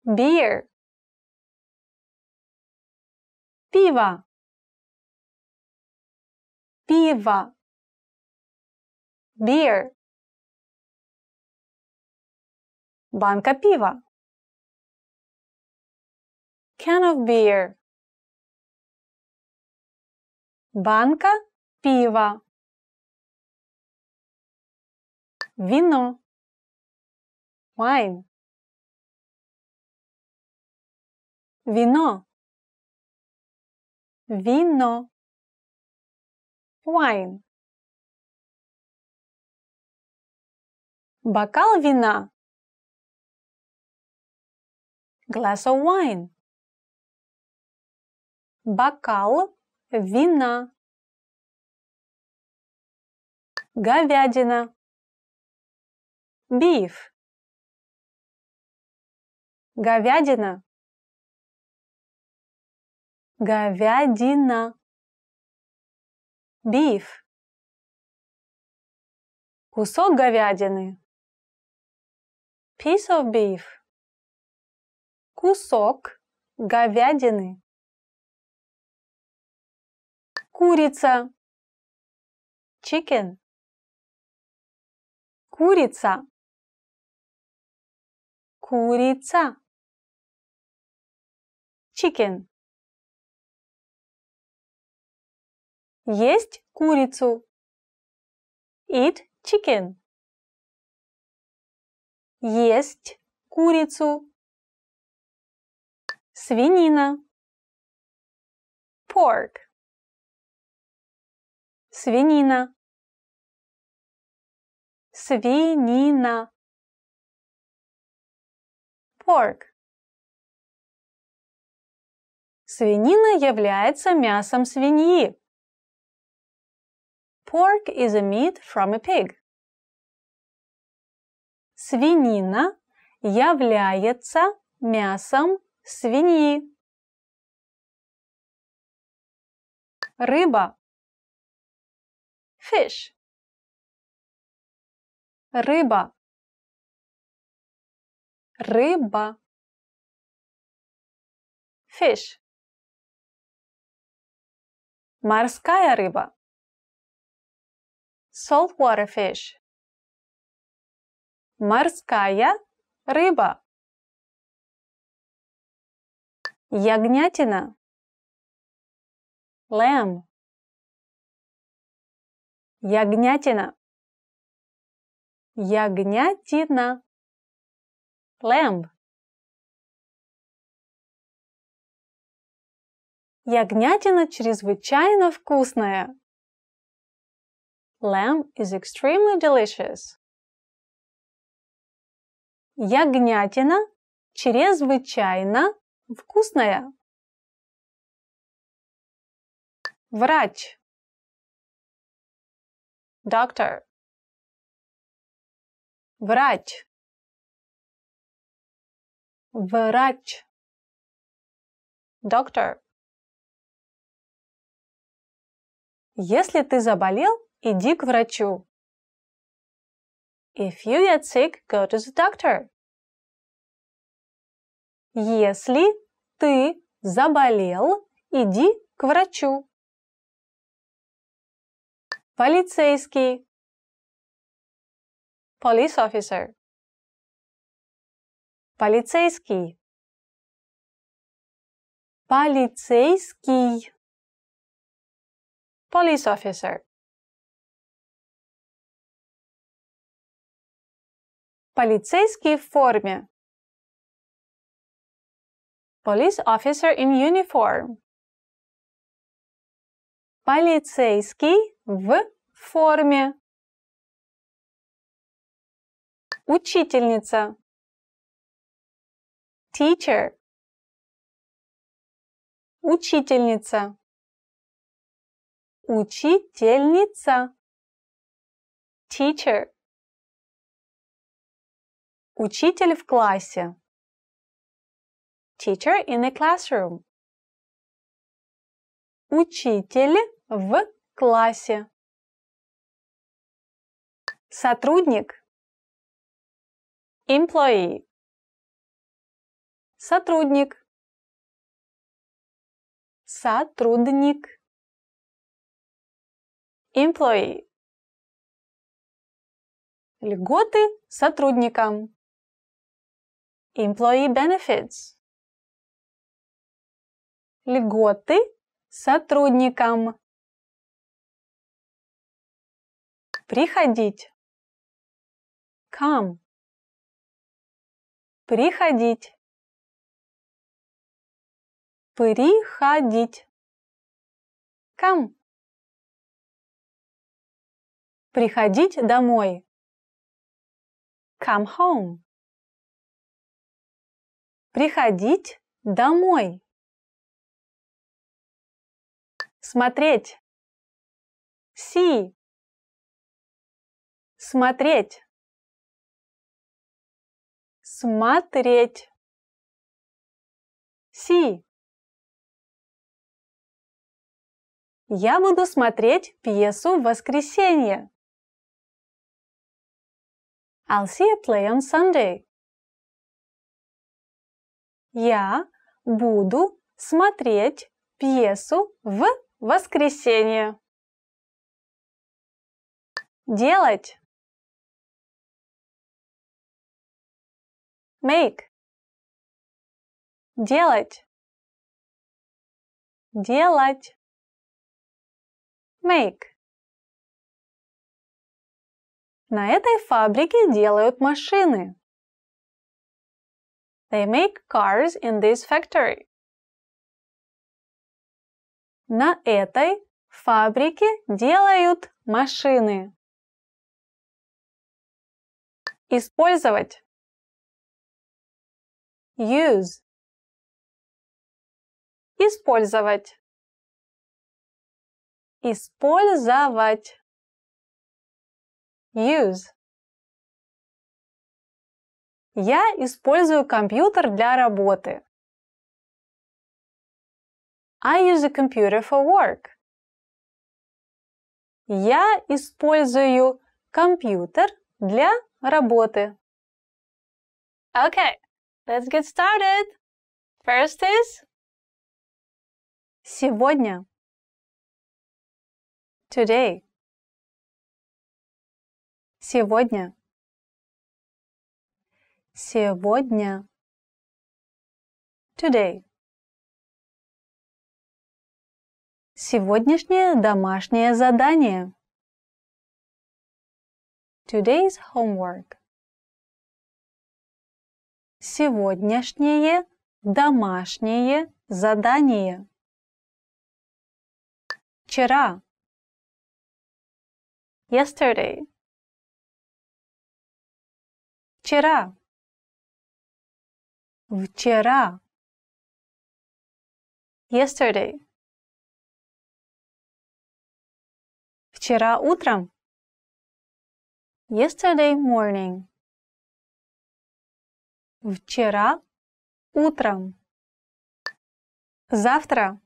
Beer. Пиво. Пиво. beer. Банка пива. Can of beer. Банка пива. Вино. Wine. Вино. Вино. Wine. Бокал вина. Glass of wine. Бокал вина. Говядина. Beef. Говядина. Говядина. Beef. Кусок говядины. Piece of beef. Кусок говядины. Курица. Chicken. Курица. Курица. Chicken. Есть курицу. Eat chicken. Есть курицу. Свинина. Pork. Свинина. Свинина. Pork. Свинина является мясом свиньи. Pork is a meat from a pig. Свинина является мясом свиньи. Рыба. Fish. Рыба. Рыба. Fish. Морская рыба. Saltwater fish. Морская рыба. Ягнятина. Lamb. Ягнятина. Ягнятина. Lamb. Ягнятина чрезвычайно вкусная. Lamb is extremely delicious. Ягнятина чрезвычайно вкусная. Врач. Doctor. Врач. Врач. Doctor. Если ты заболел, иди к врачу. If you get sick, go to the doctor. Если ты заболел, иди к врачу. Полицейский. Police officer. Полицейский. Полицейский. Police officer. Полицейский в форме. Police officer in uniform. Полицейский в форме. Учительница. Teacher. Учительница. Учительница. Teacher. Учитель в классе. Teacher in a classroom. Учитель в классе. Сотрудник. Employee. Сотрудник. Сотрудник. Employee. Льготы сотрудникам. Employee benefits. Льготы сотрудникам. Приходить. Come. Приходить. Приходить. Come. Приходить домой. Come home. Приходить домой. Смотреть. See. Смотреть. Смотреть. See. Я буду смотреть пьесу в воскресенье. I'll see a play on Sunday. Я буду смотреть пьесу в воскресенье. Делать. Make. Делать. Делать. Make. На этой фабрике делают машины. They make cars in this factory. На этой фабрике делают машины. Использовать. Use. Использовать. Использовать. Use. Я использую компьютер для работы. I use a computer for work. Я использую компьютер для работы. Okay, let's get started. First is сегодня. Today. Сегодня. Сегодня. Today. Сегодняшнее домашнее задание. Today's homework. Сегодняшнее домашнее задание. Вчера. Yesterday. Вчера. Вчера. Yesterday. Вчера утром. Yesterday morning. Вчера утром. Завтра.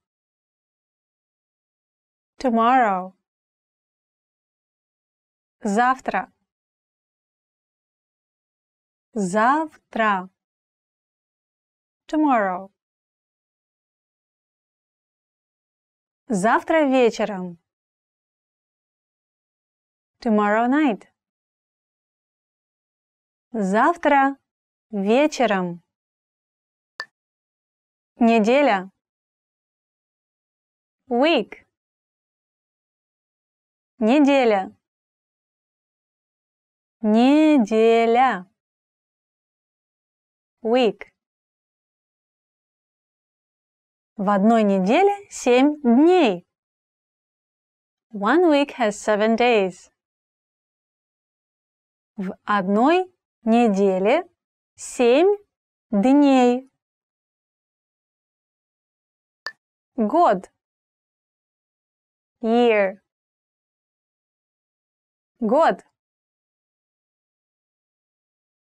Tomorrow. Завтра. Завтра. Tomorrow. Завтра вечером. Tomorrow night. Завтра вечером. Неделя. Week. Неделя. Неделя. Week. В одной неделе семь дней. One week has seven days. В одной неделе семь дней. Год. Year. Год.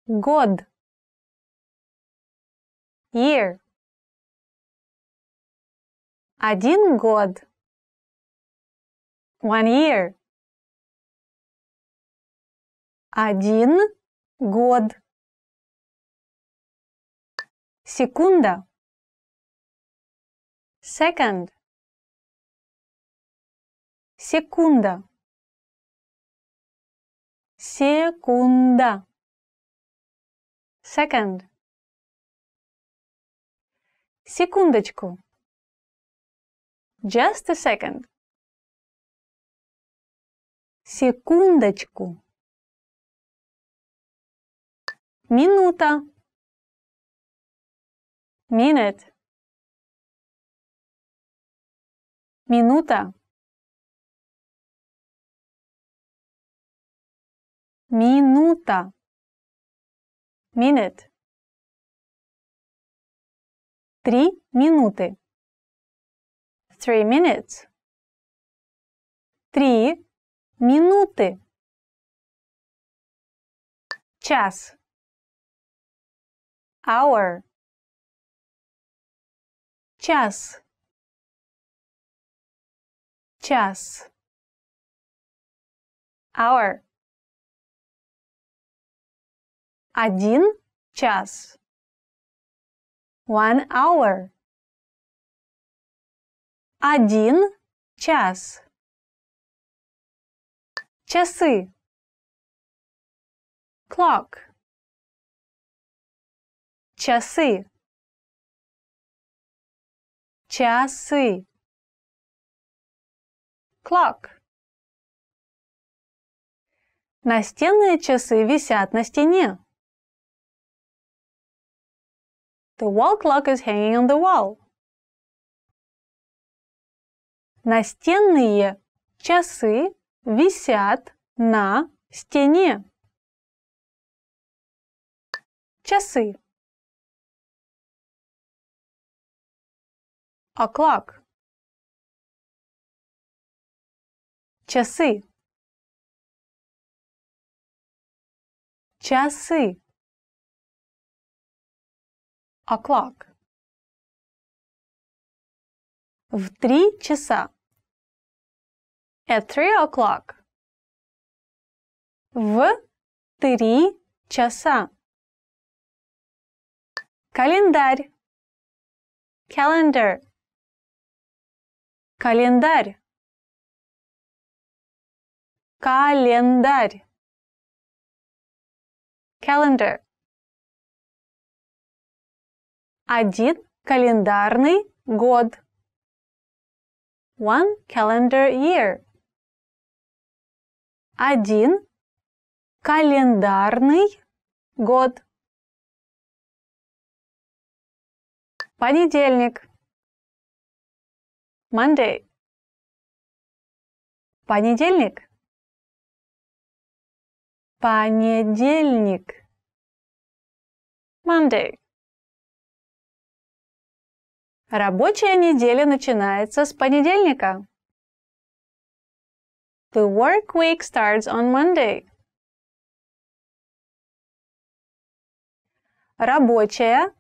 Год. Year. Один год. One year. Один год. Секунда. Second. Секунда. Секунда. Second. Секундочку. Just a second. Секундочку. Минута. Minute. Минута. Минута. Minute. Три минуты. Three minutes. Три минуты. Час. Hour. Час. Час. Hour. Один час. One hour. Один час. Часы. Clock. Часы. Часы. Clock. Настенные часы висят на стене. The wall clock is hanging on the wall. Настенные часы висят на стене. Часы. O'clock. Часы. Часы. O'clock. В три часа. At three o'clock. В три часа. Календарь. Calendar. Календарь. Календарь. Calendar. Один календарный год. One calendar year. Один календарный год. Понедельник. Monday. Понедельник. Понедельник. Monday. Рабочая неделя начинается с понедельника. The work week starts on Monday. Рабочая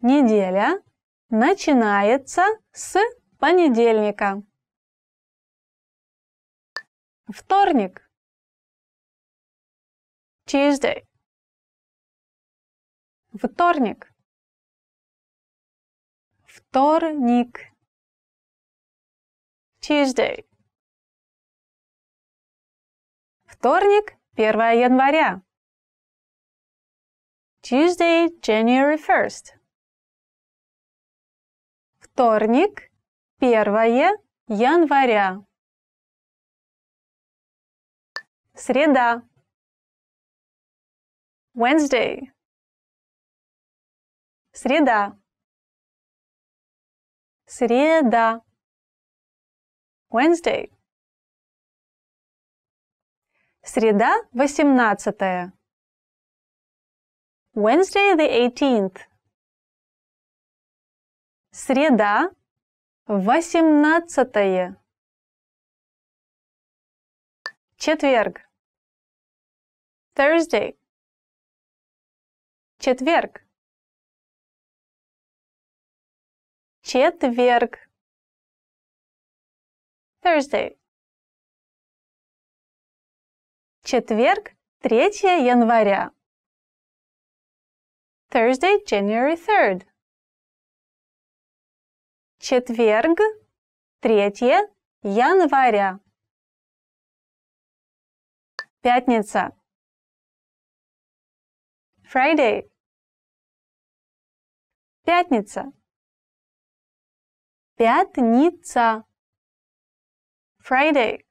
неделя начинается с понедельника. Вторник. Tuesday. Вторник. Вторник. Tuesday. Вторник, 1 января. Tuesday, January 1st. Вторник, 1 января. Среда. Wednesday. Среда. Среда. Wednesday. Среда, 18. Wednesday the 18th. Среда, 18. Четверг. Thursday. Четверг. Четверг. Thursday. Четверг, 3 января. Thursday, January 3rd. Четверг, 3 января. Пятница. Friday. Пятница. Пятница. Friday.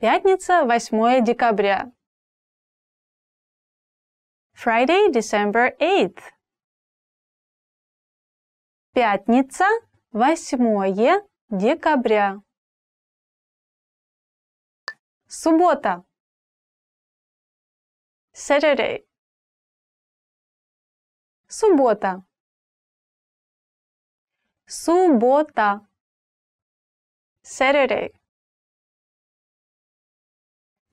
Пятница, 8 декабря. Friday, December 8th. Пятница, 8 декабря. Суббота. Saturday. Суббота. Суббота. Saturday.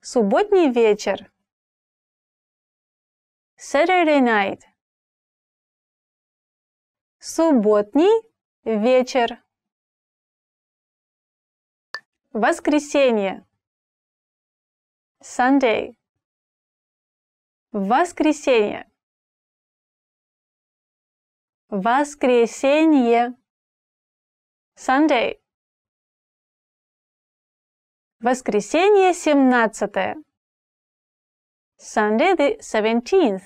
Субботний вечер. Saturday night. Субботний вечер. Воскресенье. Sunday. Воскресенье. Воскресенье. Sunday. Воскресенье семнадцатое. Sunday the 17th.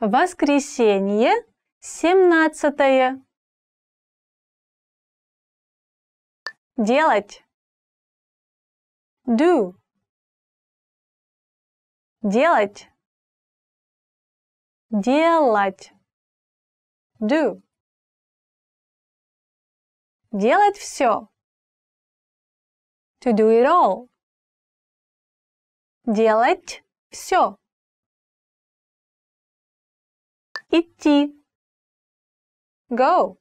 Воскресенье семнадцатое. Делать. Do. Делать. Делать. Do. Делать все. To do it all. Делать все. Идти. Go.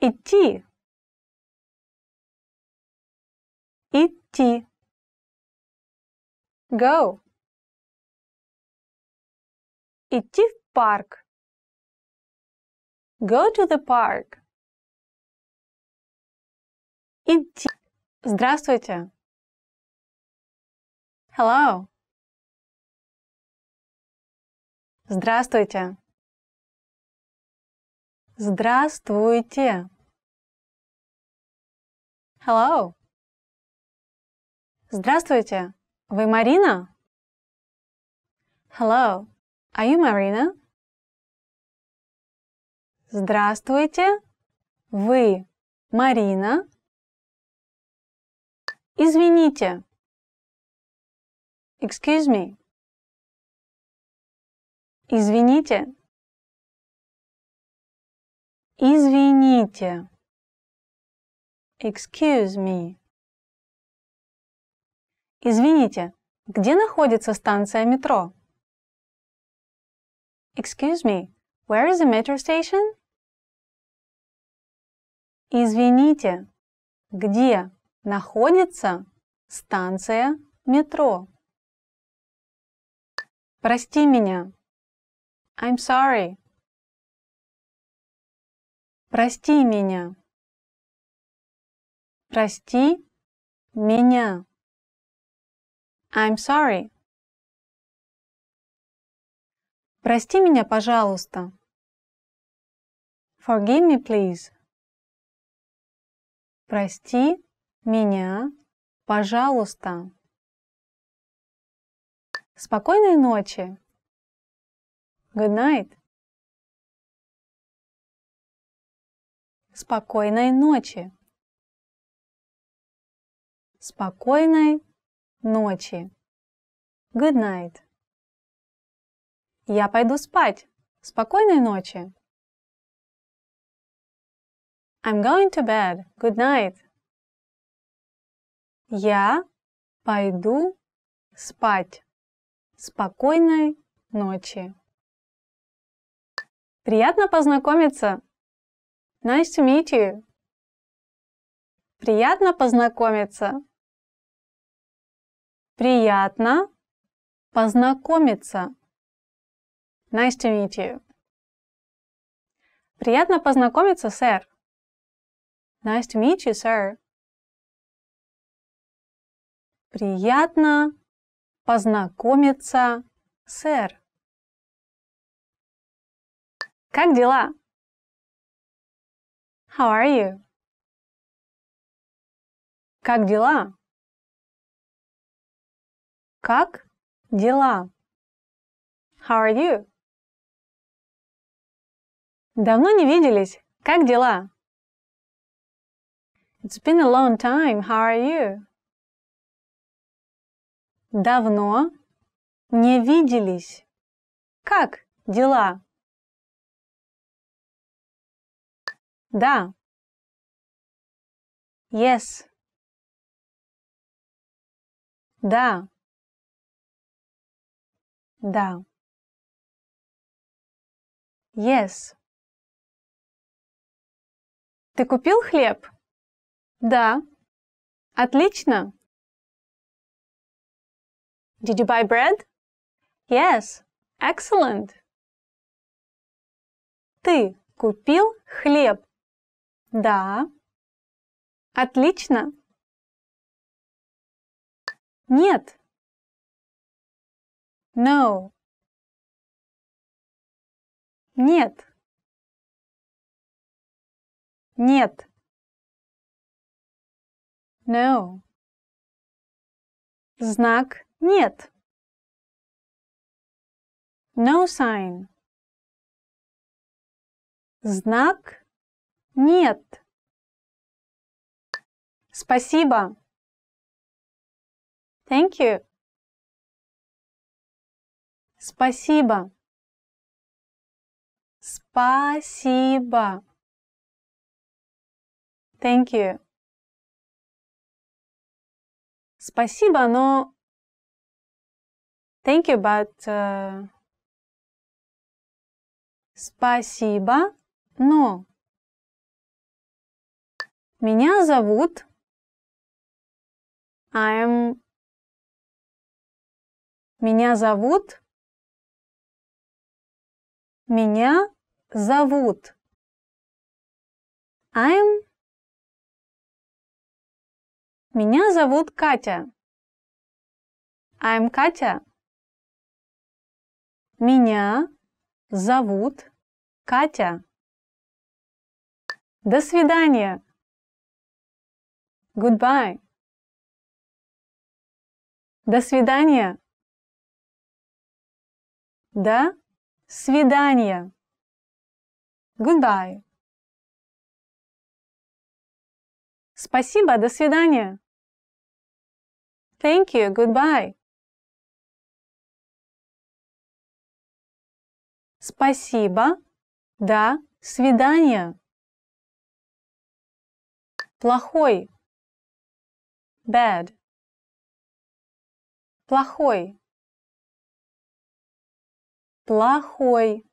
Идти. Идти. Go. Идти в парк. Go to the park. Идти. Здравствуйте. Hello. Здравствуйте. Здравствуйте. Hello. Здравствуйте. Вы Марина? Hello. Are you Marina? Здравствуйте. Вы Марина? Извините. Excuse me. Извините. Извините. Excuse me. Извините, где находится станция метро? Excuse me, where is the metro station? Извините, где находится станция метро? Прости меня. I'm sorry. Прости меня. Прости меня. I'm sorry. Прости меня, пожалуйста. Forgive me, please. Прости меня, пожалуйста. Спокойной ночи. Good night. Спокойной ночи. Спокойной ночи. Good night. Я пойду спать. Спокойной ночи. I'm going to bed. Good night. Я пойду спать. Спокойной ночи. Приятно познакомиться. Nice to meet you. Приятно познакомиться. Приятно познакомиться. Nice to meet you. Приятно познакомиться, сэр. Nice to meet you, sir. Приятно познакомиться, сэр. Как дела? How are you? Как дела? Как дела? How are you? Давно не виделись. Как дела? It's been a long time. How are you? Давно не виделись. Как дела? Да. Yes. Да. Да. Yes. Ты купил хлеб? Да. Отлично. Did you buy bread? Yes. Excellent. Ты купил хлеб? Да. Отлично. Нет. No. Нет. Нет. No. Знак нет. No sign. Знак нет. Спасибо. Thank you. Спасибо. Спасибо. Thank you. Спасибо, но... Thank you, but... Uh... Спасибо, но... Меня зовут... I'm... Меня зовут... Меня зовут. I'm... Меня зовут Катя. I'm Катя. Меня зовут Катя. До свидания. Goodbye. До свидания. До свидания. Goodbye. Спасибо, до свидания. Thank you, goodbye. Спасибо, до свидания. Плохой. Bad. Плохой. Плохой.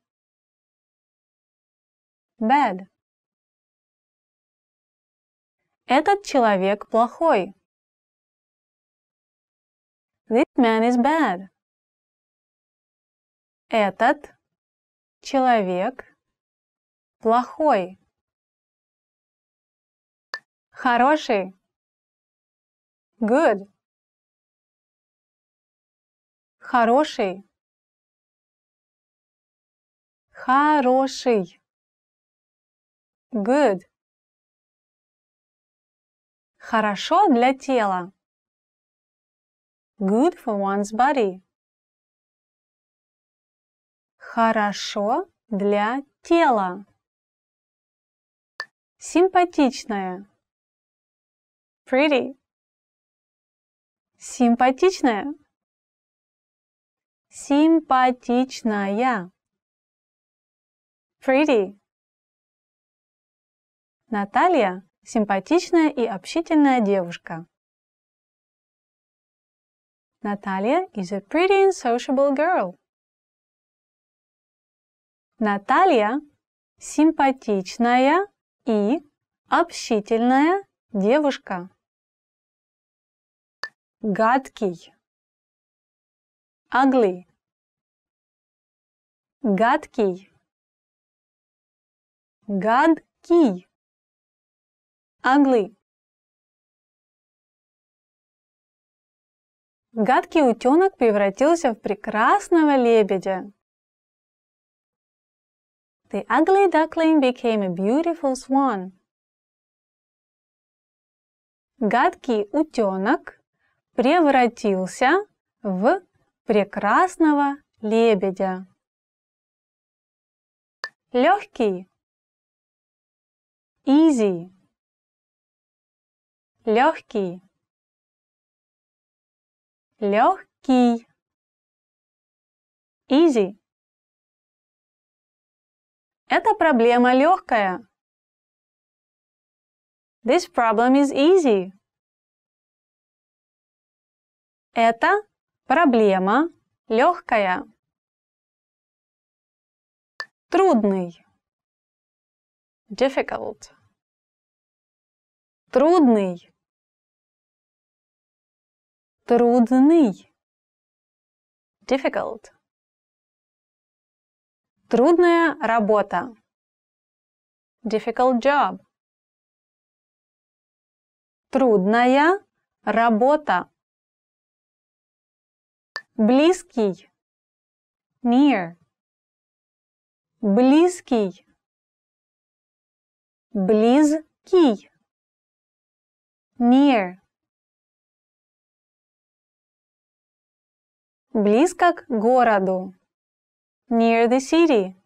Bad. Этот человек плохой. This man is bad. Этот человек плохой. Хороший. Good. Хороший. Хороший. Good. Хорошо для тела. Good for one's body. Хорошо для тела. Симпатичная. Pretty. Симпатичная. Симпатичная. Pretty. Наталья – симпатичная и общительная девушка. Наталья is a pretty and sociable girl. Наталья – симпатичная и общительная девушка. Гадкий. Ugly. Гадкий. Гадкий. Ugly. Гадкий утенок превратился в прекрасного лебедя. The ugly duckling became a beautiful swan. Гадкий утенок превратился в прекрасного лебедя. Легкий. Easy. Легкий. Легкий. Easy. Эта проблема легкая. This problem is easy. Это проблема легкая. Трудный. Difficult. Трудный. Трудный. Difficult. Трудная работа. Difficult job. Трудная работа. Близкий. Near. Близкий. Близкий. Near. Близко к городу. Near the city.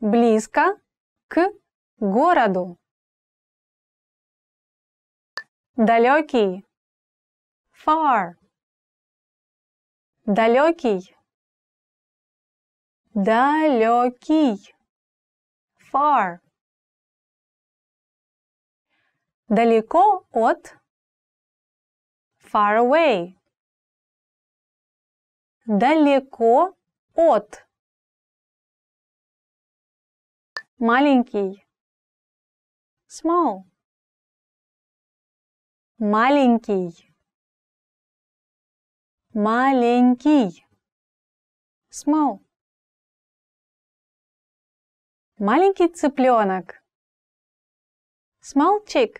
Близко к городу. Далекий. Far. Далекий. Далекий. Far. Далеко от. Far away. Далеко от. Маленький. Small. Маленький. Маленький. Small. Маленький цыпленок. Small chick.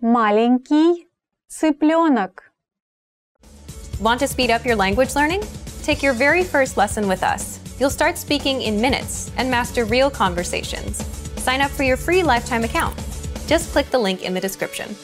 Маленький цыпленок. Want to speed up your language learning? Take your very first lesson with us. You'll start speaking in minutes and master real conversations. Sign up for your free lifetime account. Just click the link in the description.